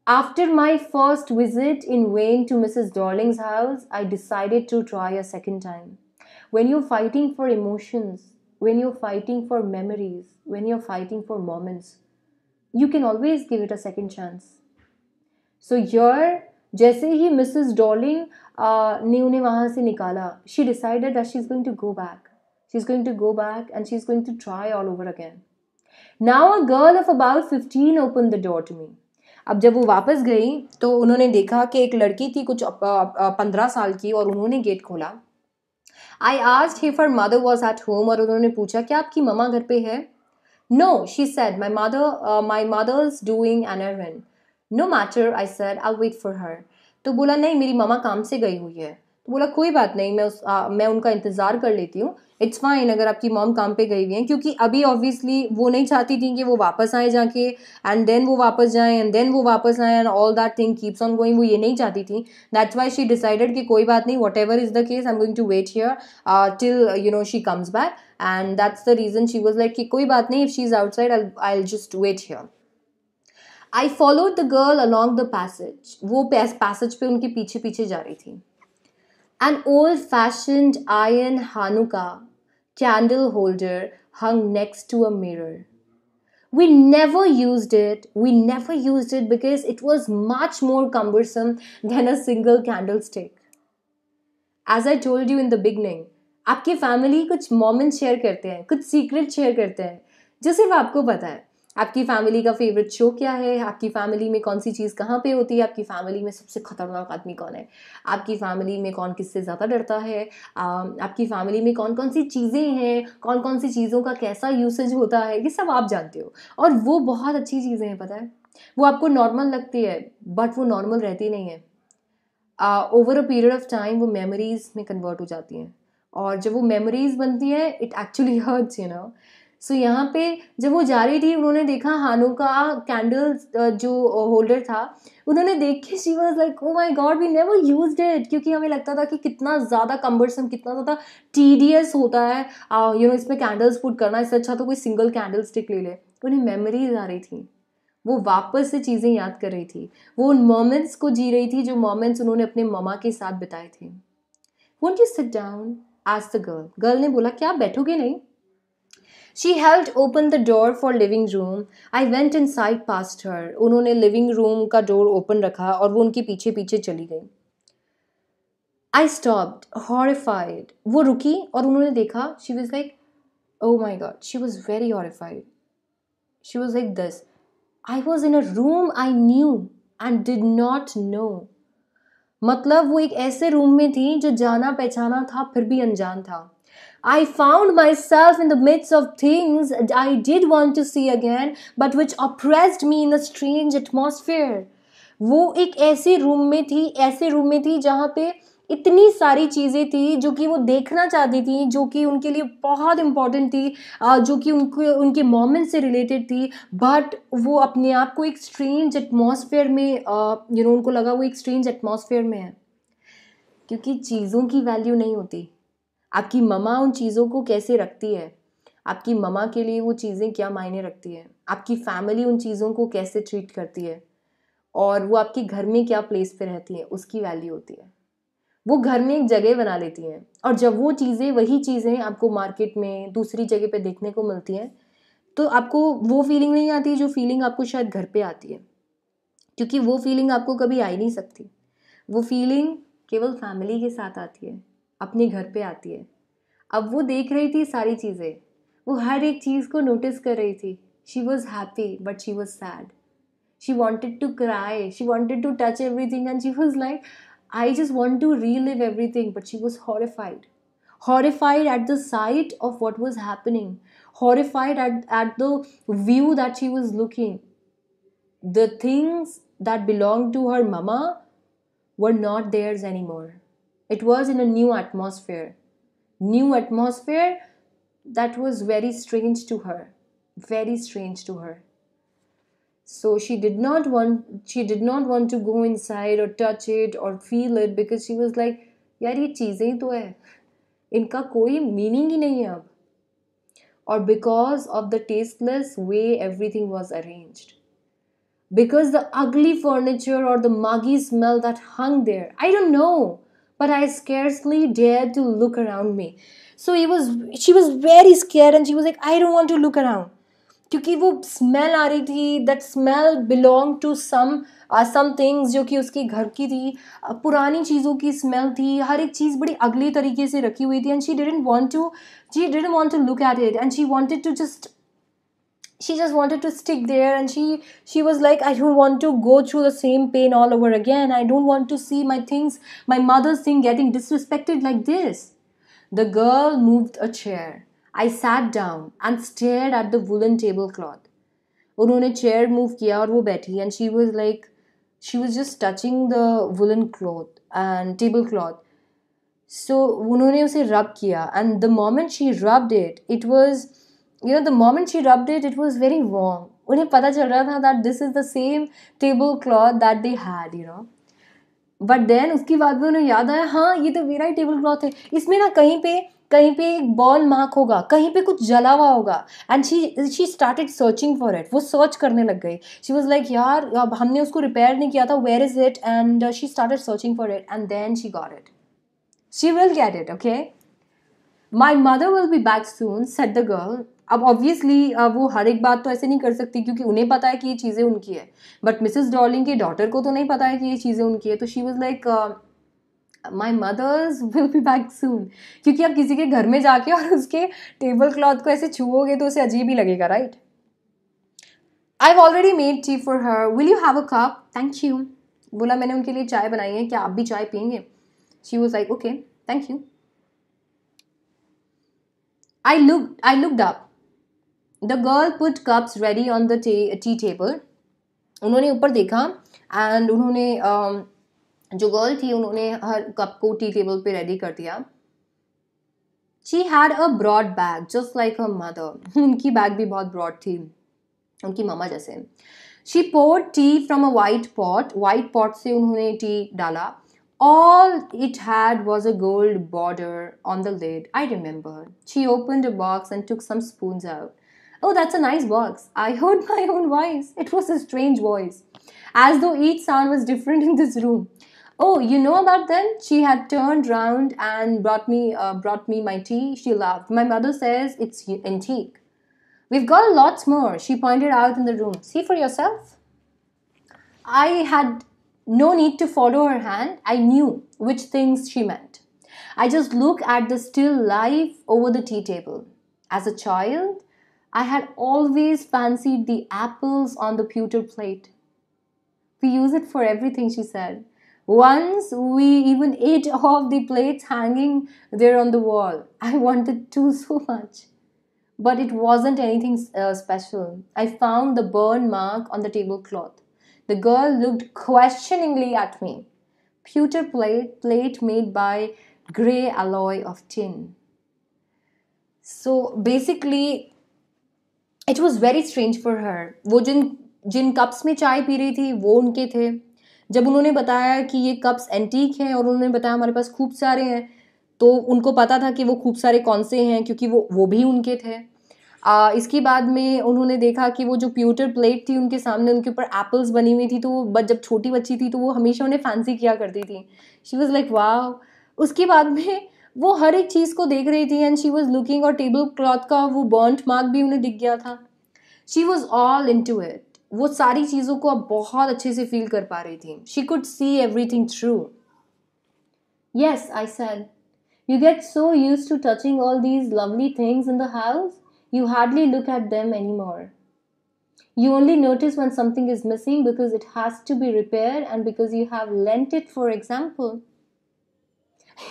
After my first visit in vain to Mrs. Darling's house, I decided to try a second time. When you're fighting for emotions, when you're fighting for memories, when you're fighting for moments, you can always give it a second chance. So here, जैसे ही Mrs Dorling ने उन्हें वहाँ से निकाला she decided that she is going to go back she is going to go back and she is going to try all over again now a girl of about fifteen open the door me अब जब वो वापस गई तो उन्होंने देखा कि एक लड़की थी कुछ पंद्रह साल की और उन्होंने गेट खोला। आई आज if her mother was at home और उन्होंने पूछा, क्या आपकी ममा घर पे है? No she said my mother my mother's doing an errand no matter I said I wait for her तो बोला नहीं मेरी ममा काम से गई हुई है। तो बोला कोई बात नहीं मैं उस आ, मैं उनका इंतज़ार कर लेती हूँ। इट्स फाइन अगर आपकी मॉम काम पे गई हुई हैं क्योंकि अभी ऑब्वियसली वो नहीं चाहती थी कि वो वापस आए जाके एंड देन वो वापस जाएँ एंड देन वो वापस आए and all that thing keeps on going वो ये नहीं चाहती थी। दैट्स वाई शी डिसाइडेड कि कोई बात नहीं whatever is the case I am going to wait here till you know she comes back and that's the reason she was like कि कोई बात नहीं if she is outside I'll just wait here I followed the girl along the passage वो passage पे उनके पीछे पीछे जा रही थी। An old fashioned iron Hanukkah candle holder hung next to a mirror we never used it. We never used it because it was much more cumbersome than a single candlestick. As i told you in the beginning, आपकी family कुछ moment share करते हैं, कुछ secret share करते हैं। जो सिर्फ़ आपको पता है आपकी फैमिली का फेवरेट शो क्या है? आपकी फैमिली में कौन सी चीज़ कहाँ पे होती है? आपकी फैमिली में सबसे खतरनाक आदमी कौन है? आपकी फैमिली में कौन किससे ज़्यादा डरता है? आपकी फैमिली में कौन कौन सी चीज़ें हैं? कौन कौन सी चीज़ों का कैसा यूसेज होता है? ये सब आप जानते हो। और वो बहुत अच्छी चीज़ें हैं, पता है? वो आपको नॉर्मल लगती है बट वो नॉर्मल रहती नहीं है। Over a period of time वो मेमोरीज में कन्वर्ट हो जाती हैं। और जब वो मेमोरीज बनती हैं it actually hurts you know so so, यहाँ पे जब वो जा रही थी उन्होंने देखा हानो का कैंडल जो होल्डर था उन्होंने देख के she was like oh my God we never use it क्योंकि हमें लगता था कि कितना ज़्यादा कम्बर्सम कितना ज़्यादा टीडियस होता है यू नो इसमें कैंडल्स पुट करना इससे अच्छा तो कोई सिंगल कैंडल स्टिक ले ले। उन्हें मेमोरीज आ रही थी। वो वापस से चीज़ें याद कर रही थी। वो उन मोमेंट्स को जी रही थी जो मोमेंट्स उन्होंने अपने ममा के साथ बिताए थे। वोंट यू सिट डाउन आज द गर्ल गर्ल ने बोला क्या बैठोगे नहीं? She held open the door for living room. I went inside past her. उन्होंने living room का door open रखा और वो उनके पीछे पीछे चली गई I stopped, horrified. वो रुकी और उन्होंने देखा she was like, oh my god, she was very horrified. She was like this. I was in a room I knew and did not know. मतलब वो एक ऐसे रूम में थी जो जाना पहचाना था फिर भी अनजान था I found myself in the midst of things I did want to see again, but which oppressed me in a strange atmosphere. वो एक ऐसे रूम में थी ऐसे रूम में थी जहाँ पे इतनी सारी चीज़ें थी जो कि वो देखना चाहती थी जो कि उनके लिए बहुत इंपॉर्टेंट थी जो कि उनको उनके मोमेंट से रिलेटेड थी बट वो अपने आप को एक स्ट्रेंज एटमॉस्फेयर में यू नो उनको लगा वो एक स्ट्रेंज एटमॉस्फेयर में है क्योंकि चीज़ों की वैल्यू नहीं होती आपकी ममा उन चीज़ों को कैसे रखती है? आपकी ममा के लिए वो चीज़ें क्या मायने रखती है? आपकी फैमिली उन चीज़ों को कैसे ट्रीट करती है? और वो आपके घर में क्या प्लेस पे रहती है? उसकी वैल्यू होती है। वो घर में एक जगह बना लेती हैं। और जब वो चीज़ें, वही चीज़ें आपको मार्केट में, दूसरी जगह पे देखने को मिलती हैं तो आपको वो फीलिंग नहीं आती जो फीलिंग आपको शायद घर पे आती है। क्योंकि वो फीलिंग आपको कभी आ ही नहीं सकती। वो फीलिंग केवल फैमिली के साथ आती है। अपने घर पे आती है। अब वो देख रही थी सारी चीज़ें। वो हर एक चीज़ को नोटिस कर रही थी। She was happy but she was sad she wanted to cry she wanted to touch every thing and she was like I just want to relive every thing but she was horrified horrified at the sight of what was happening horrified at the view that she was looking the things that belong to her mama were not theirs any more It was in a new atmosphere. New atmosphere that was very strange to her. Very strange to her. So she did not want she did not want to go inside or touch it or feel it because she was like यार ये चीज़ें ही तो है इनका कोई meaning ही नहीं है अब और because of the tasteless way everything was arranged because the ugly furniture or the muggy smell that hung there. I don't know But I scarcely dared to look around me. So he was, she was very scared and she was like, I don't want to look around. क्योंकि वो smell आ रही थी that smell belong to some some things जो कि उसके घर की थी पुरानी चीज़ों की स्मेल थी हर एक चीज़ बड़ी अगली तरीके से रखी हुई थी and she didn't want to she didn't want to look at it and she wanted to just she just wanted to stick there and she she was like i don't want to go through the same pain all over again i don't want to see my things my mother's thing getting disrespected like this the girl moved a chair i sat down and stared at the woolen tablecloth उन्होंने chair move किया और वो बैठी and she was like she was just touching the woollen cloth and tablecloth so उन्होंने उसे rub किया and the moment she rubbed it it was you know, the moment she rubbed it it was very warm. उन्हें पता चल रहा था that this is the same tablecloth that they had you know but then उसके बाद भी उन्हें याद आया हाँ ये तो मेरा ही टेबल क्लॉथ है। इसमें ना कहीं पे कहीं पे एक बॉल मार्क होगा, कहीं पे कुछ जला हुआ होगा। And she she started searching for it वो सर्च करने लग गई शी वॉज़ लाइक यार, अब हमने उसको रिपेयर नहीं किया था where is it and she started searching for it and then she got it she will get it okay my mother will be back soon said the girl अब obviously वो हर एक बात तो ऐसे नहीं कर सकती क्योंकि उन्हें पता है कि ये चीज़ें उनकी है। बट मिसेस डॉर्लिंग के डॉटर को तो नहीं पता है कि ये चीज़ें उनकी है। तो she was like my mother's will be back soon क्योंकि आप किसी के घर में जाके और उसके टेबल क्लॉथ को ऐसे छुओगे तो उसे अजीब ही लगेगा right I have already made tea for her will you have a cup thank you बोला, मैंने उनके लिए चाय बनाई है। क्या आप भी चाय पियेंगे? She was like okay thank you I look I looked up. The girl put cups ready on the tea table. उन्होंने ऊपर देखा एंड उन्होंने um, जो गर्ल थी उन्होंने हर कप को टी टेबल पे रेडी कर दिया she had a broad bag just like a mother उनकी बैग भी बहुत ब्रॉड थी उनकी मामा जैसे she poured tea from a white pot white pot से उन्होंने टी डाला All it had was a gold border on the lid, I remember. She opened a box and took some spoons out. Oh, that's a nice box. I heard my own voice. It was a strange voice, as though each sound was different in this room. Oh, you know about them? She had turned round and brought me uh, brought me my tea. She laughed. My mother says it's antique. We've got lots more. She pointed out in the room. See for yourself. I had no need to follow her hand. I knew which things she meant. I just looked at the still life over the tea table. As a child, I had always fancied the apples on the pewter plate. We use it for everything, she said. Once we even ate off the plates hanging there on the wall. I wanted to so much. But it wasn't anything uh, special. I found the burn mark on the tablecloth. The girl looked questioningly at me. Pewter plate, plate made by grey alloy of tin. So basically, it was very strange for her वो जिन जिन cups में चाय P रही थी वो उनके थे। जब उन्होंने बताया कि ये कप्स एंटीक हैं और उन्होंने बताया हमारे पास खूब सारे हैं तो उनको पता था कि वो खूब सारे कौन से हैं क्योंकि वो वो भी उनके थे। आ, इसके बाद में उन्होंने देखा कि वो जो प्यूटर प्लेट थी उनके सामने उनके ऊपर एप्पल्स बनी हुई थी तो वो जब छोटी बच्ची थी तो वो हमेशा उन्हें फैंसी किया करती थी। शी वॉज़ लाइक वाह उसके बाद में वो हर एक चीज़ को देख रही थी एंड शी वॉज़ लुकिंग और टेबल क्लॉथ का वो बर्नट मार्क भी उन्हें दिख गया था। She was all in to it वो सारी चीज़ों को अब बहुत अच्छे से फील कर पा रही थी। She could see everything through yes I said you get so used to touching all these lovely things in the house you hardly look at at anymore You only notice when something is missing because it has to be repaired and because you have lent it, for example.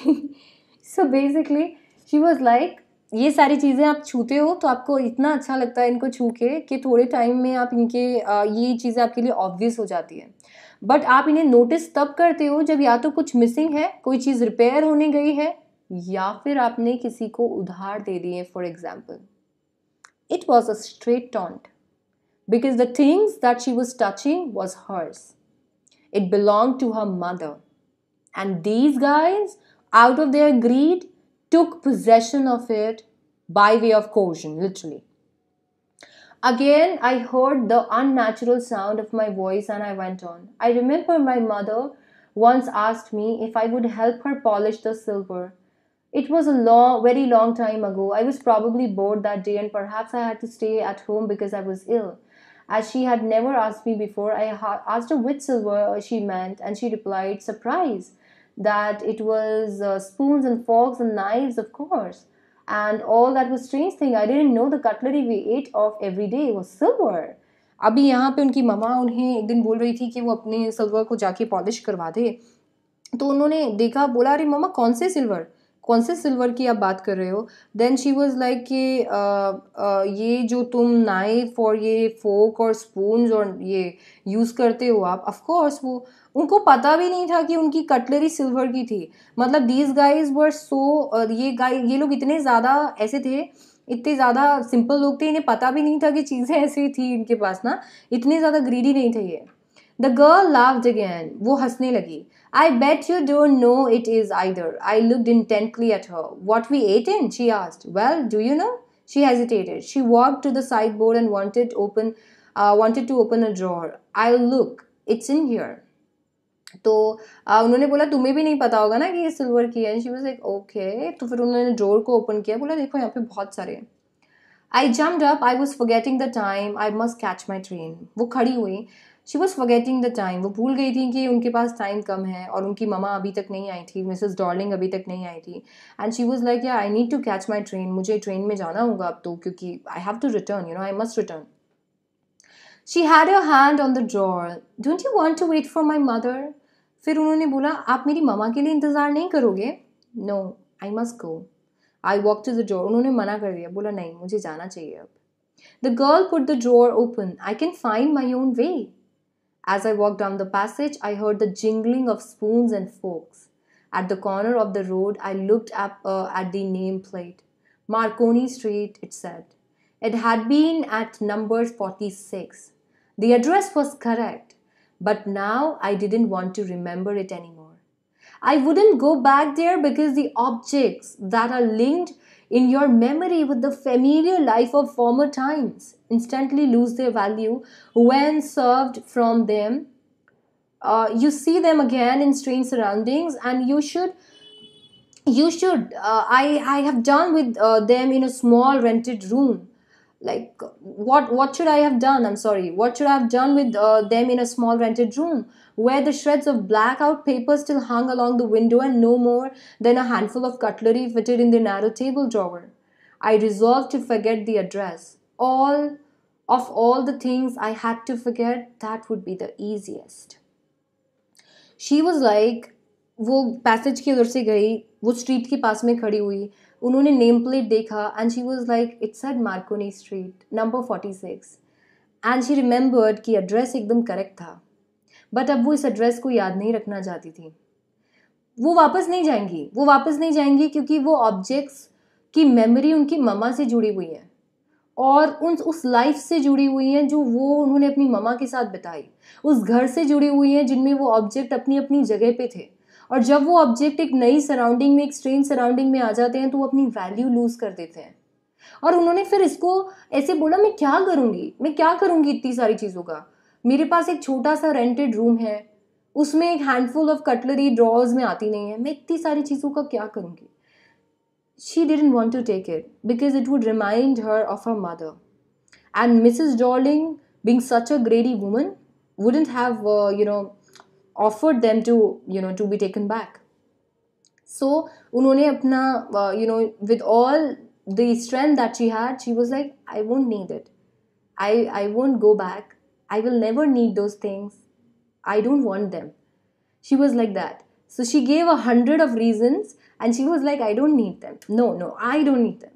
so basically she was like ये सारी चीज़ें आप छूते हो तो आपको इतना अच्छा लगता है इनको छू के कि थोड़े टाइम में आप इनके ये चीज़ें आपके लिए ऑब्वियस हो जाती है। बट आप इन्हें नोटिस तब करते हो जब या तो कुछ मिसिंग है कोई चीज़ रिपेयर होने गई है या फिर आपने किसी को उधार दे दिए for example it was a straight taunt because the things that she was touching was hers it belong to her mother and these guys, out of their greed, took possession of it by way of coercion, literally. Again, I heard the unnatural sound of my voice and I went on. I remember my mother once asked me if I would help her polish the silver it was a long, very long time ago. I was probably bored that day, and perhaps I had to stay at home because I was ill. As she had never asked me before, I asked her which silver she meant, and she replied, Surprise, that it was uh, spoons and forks and knives, of course. and all that was strange thing i didn't know the cutlery we ate of every day was silver अभी यहाँ पे उनकी mama उन्हें एक दिन बोल रही थी कि वो अपने सिल्वर को जाके पॉलिश करवा दे तो उन्होंने देखा बोला अरे ममा कौन से सिल्वर कौन से सिल्वर की आप बात कर रहे हो? देन शी वॉज़ लाइक कि ये जो तुम नाइफ और ये फोक और स्पून और ये यूज़ करते हो आप ऑफकोर्स वो, उनको पता भी नहीं था कि उनकी कटलरी सिल्वर की थी। मतलब दीज गाइज़ वर सो ये गाय ये लोग इतने ज़्यादा ऐसे थे, इतने ज़्यादा सिंपल लोग थे, इन्हें पता भी नहीं था कि चीज़ें ऐसी थी इनके पास ना, इतने ज़्यादा ग्रीडी नहीं थे ये। द गर्ल लाव्ड अगेन वो हंसने लगी। I bet you don't know it is either. I looked intently at her. What we ate in? she asked. Well, do you know? She hesitated. She walked to the sideboard and wanted open uh, wanted to open a drawer. I'll look. It's in here. तो uh, उन्होंने बोला तुम्हें भी नहीं पता होगा ना कि ये सिल्वर की है शी वाज लाइक ओके तो फिर उन्होंने ड्रोर को ओपन किया बोला देखो यहाँ पे बहुत सारे हैं I jumped up I was forgetting the time I must catch my train वो खड़ी हुई she was forgetting the time वो भूल गई थी कि उनके पास टाइम कम है और उनकी ममा अभी तक नहीं आई थी मिसेस डॉर्लिंग अभी तक नहीं आई थी। And she was like yeah I need to catch my train मुझे ट्रेन में जाना होगा अब तो क्योंकि I have to return you know I must return she had your hand on the drawer don't you want to wait for my mother फिर उन्होंने बोला, आप मेरी ममा के लिए इंतज़ार नहीं करोगे? No I must go I walk to the drawer उन्होंने मना कर दिया। बोला, नहीं, मुझे जाना चाहिए अब. The girl put the drawer open I can find my own way As I walked down the passage, I heard the jingling of spoons and forks. At the corner of the road, I looked up uh, at the nameplate. Marconi Street, it said. It had been at number 46. The address was correct, but now I didn't want to remember it anymore. I wouldn't go back there because the objects that are linked in your memory with the familiar life of former times instantly lose their value when served from them. Uh, you see them again in strange surroundings, and you should you should uh, i i have done with uh, them in a small rented room. Like what what should i have done? I'm sorry. What should i have done with uh, them in a small rented room where the shreds of blackout paper still hung along the window and no more than a handful of cutlery fitted in the narrow table drawer i resolved to forget the address all of all the things i had to forget that would be the easiest she was like वो passage की उधर से गई वो street के पास में खड़ी हुई उन्होंने नेम प्लेट देखा and she was like it's at Marconi Street number forty six and she remembered कि एड्रेस एकदम करेक्ट था बट अब वो इस एड्रेस को याद नहीं रखना चाहती थी। वो वापस नहीं जाएँगी। वो वापस नहीं जाएँगी क्योंकि वो ऑब्जेक्ट्स की मेमोरी उनकी ममा से जुड़ी हुई है। और उन, उस लाइफ से जुड़ी हुई हैं जो वो उन्होंने अपनी ममा के साथ बिताई। उस घर से जुड़ी हुई हैं जिनमें वो ऑब्जेक्ट अपनी अपनी जगह पे थे। और जब वो ऑब्जेक्ट एक नई सराउंडिंग में, एक स्ट्रेंज सराउंडिंग में आ जाते हैं तो वो अपनी वैल्यू लूज कर देते हैं। और उन्होंने फिर इसको ऐसे बोला, मैं क्या करूँगी? मैं क्या करूँगी इतनी सारी चीज़ों का? मेरे पास एक छोटा सा रेंटेड रूम है। उसमें एक हैंडफुल ऑफ़ कटलरी ड्रॉज में आती नहीं है। मैं इतनी सारी चीज़ों का क्या करूँगी? She didn't want to take it because it would remind her of her mother and Mrs Dorling being such a greedy woman wouldn't have you know offered them to you know to be taken back so उन्होंने अपना you know with all the strength that she had she was like I won't need it I I won't go back I will never need those things. I don't want them. She was like that. So she gave a hundred of reasons and she was like, I don't need them. No, no, I don't need them.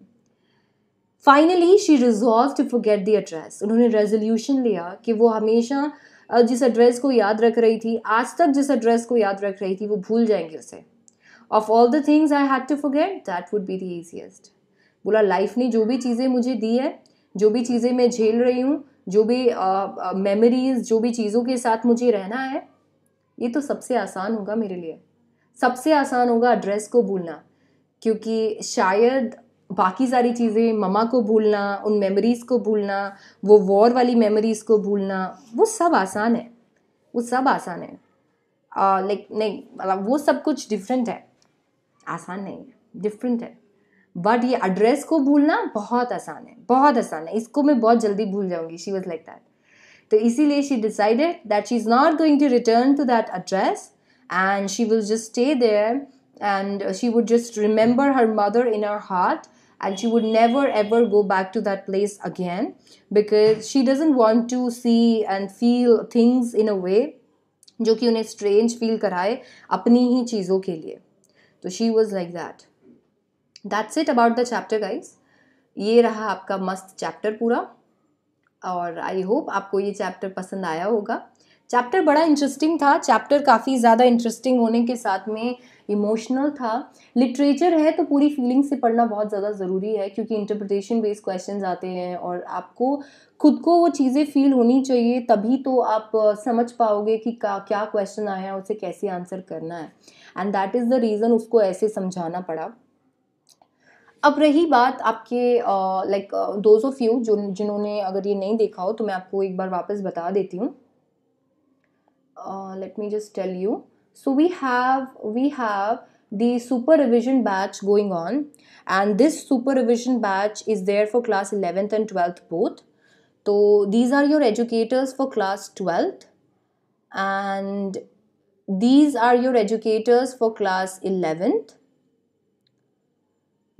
Finally she resolve to forget the address उन्होंने resolution लिया कि वो हमेशा जिस address को याद रख रही थी आज तक जिस एड्रेस को याद रख रही थी वो भूल जाएँगे उसे of all the things I had to forget that would be the easiest बोला लाइफ ने जो भी चीज़ें मुझे दी है जो भी चीज़ें मैं झेल रही हूँ जो भी मेमोरीज जो भी चीज़ों के साथ मुझे रहना है, ये तो सबसे आसान होगा मेरे लिए। सबसे आसान होगा एड्रेस को भूलना, क्योंकि शायद बाकी सारी चीज़ें ममा को भूलना, उन मेमोरीज़ को भूलना, वो वॉर वाली मेमोरीज़ को भूलना, वो सब आसान है। वो सब आसान है। लाइक नहीं मतलब वो सब कुछ डिफरेंट है। आसान नहीं है। डिफरेंट है। बट ये एड्रेस को भूलना बहुत आसान है बहुत आसान है इसको मैं बहुत जल्दी भूल जाऊँगी शी वॉज़ लाइक दैट तो इसीलिए she decided that she is not going to return to that address and she will just stay there and she would just remember her mother in her heart and she would never ever go back to that place again because she doesn't want to see and feel things in a way जो कि उन्हें strange feel कराए अपनी ही चीज़ों के लिए तो she was like that that's it about the chapter guys ये रहा आपका मस्त चैप्टर पूरा, और आई होप आपको ये चैप्टर पसंद आया होगा। चैप्टर बड़ा इंटरेस्टिंग था चैप्टर काफ़ी ज़्यादा इंटरेस्टिंग होने के साथ में इमोशनल था। लिटरेचर है तो पूरी फीलिंग से पढ़ना बहुत ज़्यादा ज़रूरी है, क्योंकि इंटरप्रिटेशन बेस्ड क्वेश्चन आते हैं, और आपको खुद को वो चीज़ें फील होनी चाहिए, तभी तो आप समझ पाओगे कि का, क्या क्वेश्चन आया है, उसे कैसे आंसर करना है। And that is the reason उसको ऐसे समझाना पड़ा। अब रही बात आपके लाइक दोस्त ऑफ़ यू जो जिन्होंने अगर ये नहीं देखा हो तो मैं आपको एक बार वापस बता देती हूँ। Let me just tell you so we have we have the super revision batch going on and this super revision batch is there for class eleventh and twelfth both तो these are your educators for class twelfth and these are your educators for class eleventh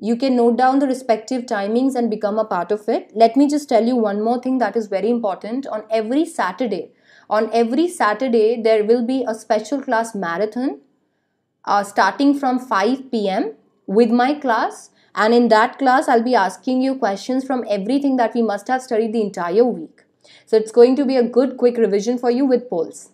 you can note down the respective timings and become a part of it. Let me just tell you one more thing that is very important. On every Saturday, on every Saturday, there will be a special class marathon uh, starting from 5 p.m. with my class. And in that class, I'll be asking you questions from everything that we must have studied the entire week. So it's going to be a good quick revision for you with polls.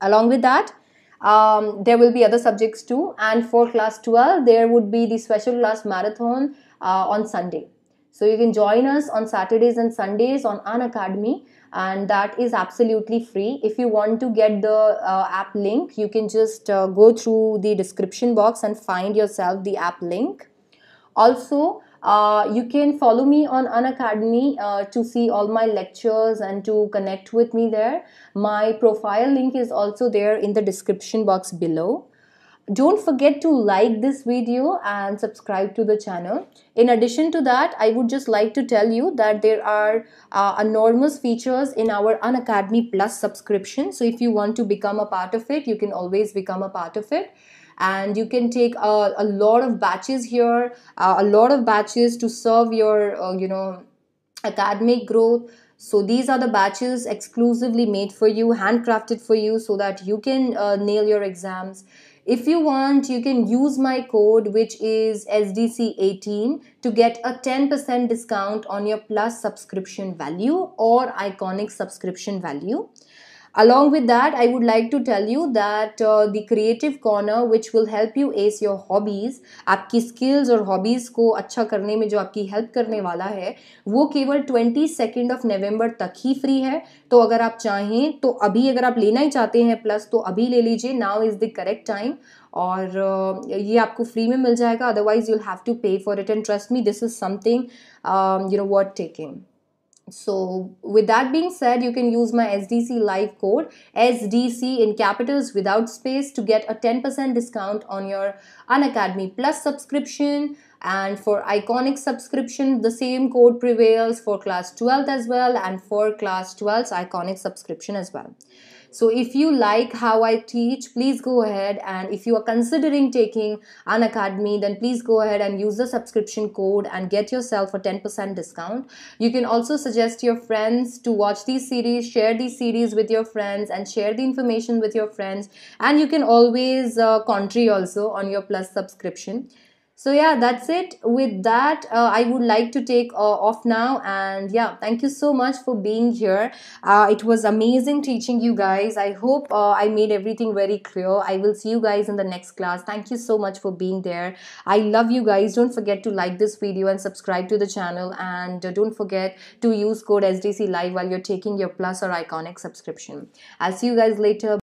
Along with that, um, there will be other subjects too. And for class 12, there would be the special class marathon uh, on Sunday. So you can join us on Saturdays and Sundays on An Academy, and that is absolutely free. If you want to get the uh, app link, you can just uh, go through the description box and find yourself the app link. Also, uh, you can follow me on An Academy uh, to see all my lectures and to connect with me there. My profile link is also there in the description box below. Don't forget to like this video and subscribe to the channel. In addition to that, I would just like to tell you that there are uh, enormous features in our An Academy Plus subscription. So if you want to become a part of it, you can always become a part of it and you can take a, a lot of batches here uh, a lot of batches to serve your uh, you know academic growth so these are the batches exclusively made for you handcrafted for you so that you can uh, nail your exams. If you want you can use my code which is sdc18 to get a 10% discount on your plus subscription value or iconic subscription value Along with that, I would like to tell you that uh, the creative corner which will help you ace your hobbies, आपकी skills और hobbies को अच्छा करने में जो आपकी help वाला है वो केवल ट्वेंटी सेकेंड ऑफ़ नवंबर तक ही फ्री है। तो अगर आप चाहें तो अभी अगर आप लेना ही चाहते हैं प्लस तो अभी ले लीजिए। Now is the correct time और uh, ये आपको फ्री में मिल जाएगा। Otherwise you'll have to pay for it and trust me this is something you know worth taking so with that being said you can use my sdc live code sdc in capitals without space to get a 10% discount on your unacademy plus subscription. And for iconic subscription the same code prevails for class 12 as well and for class 12's iconic subscription as well so if you like how I teach, please go ahead and if you are considering taking an academy, then please go ahead and use the subscription code and get yourself a 10% discount. You can also suggest your friends to watch these series, share these series with your friends and share the information with your friends. And you can always uh, contribute also on your plus subscription so yeah that's it. With that uh, i would like to take uh, off now. And yeah thank you so much for being here. Uh, it was amazing teaching you guys. I hope uh, i made everything very clear. I will see you guys in the next class. Thank you so much for being there. I love you guys. Don't forget to like this video and subscribe to the channel. And uh, don't forget to use code sdc live while you're taking your plus or iconic subscription. I'll see you guys later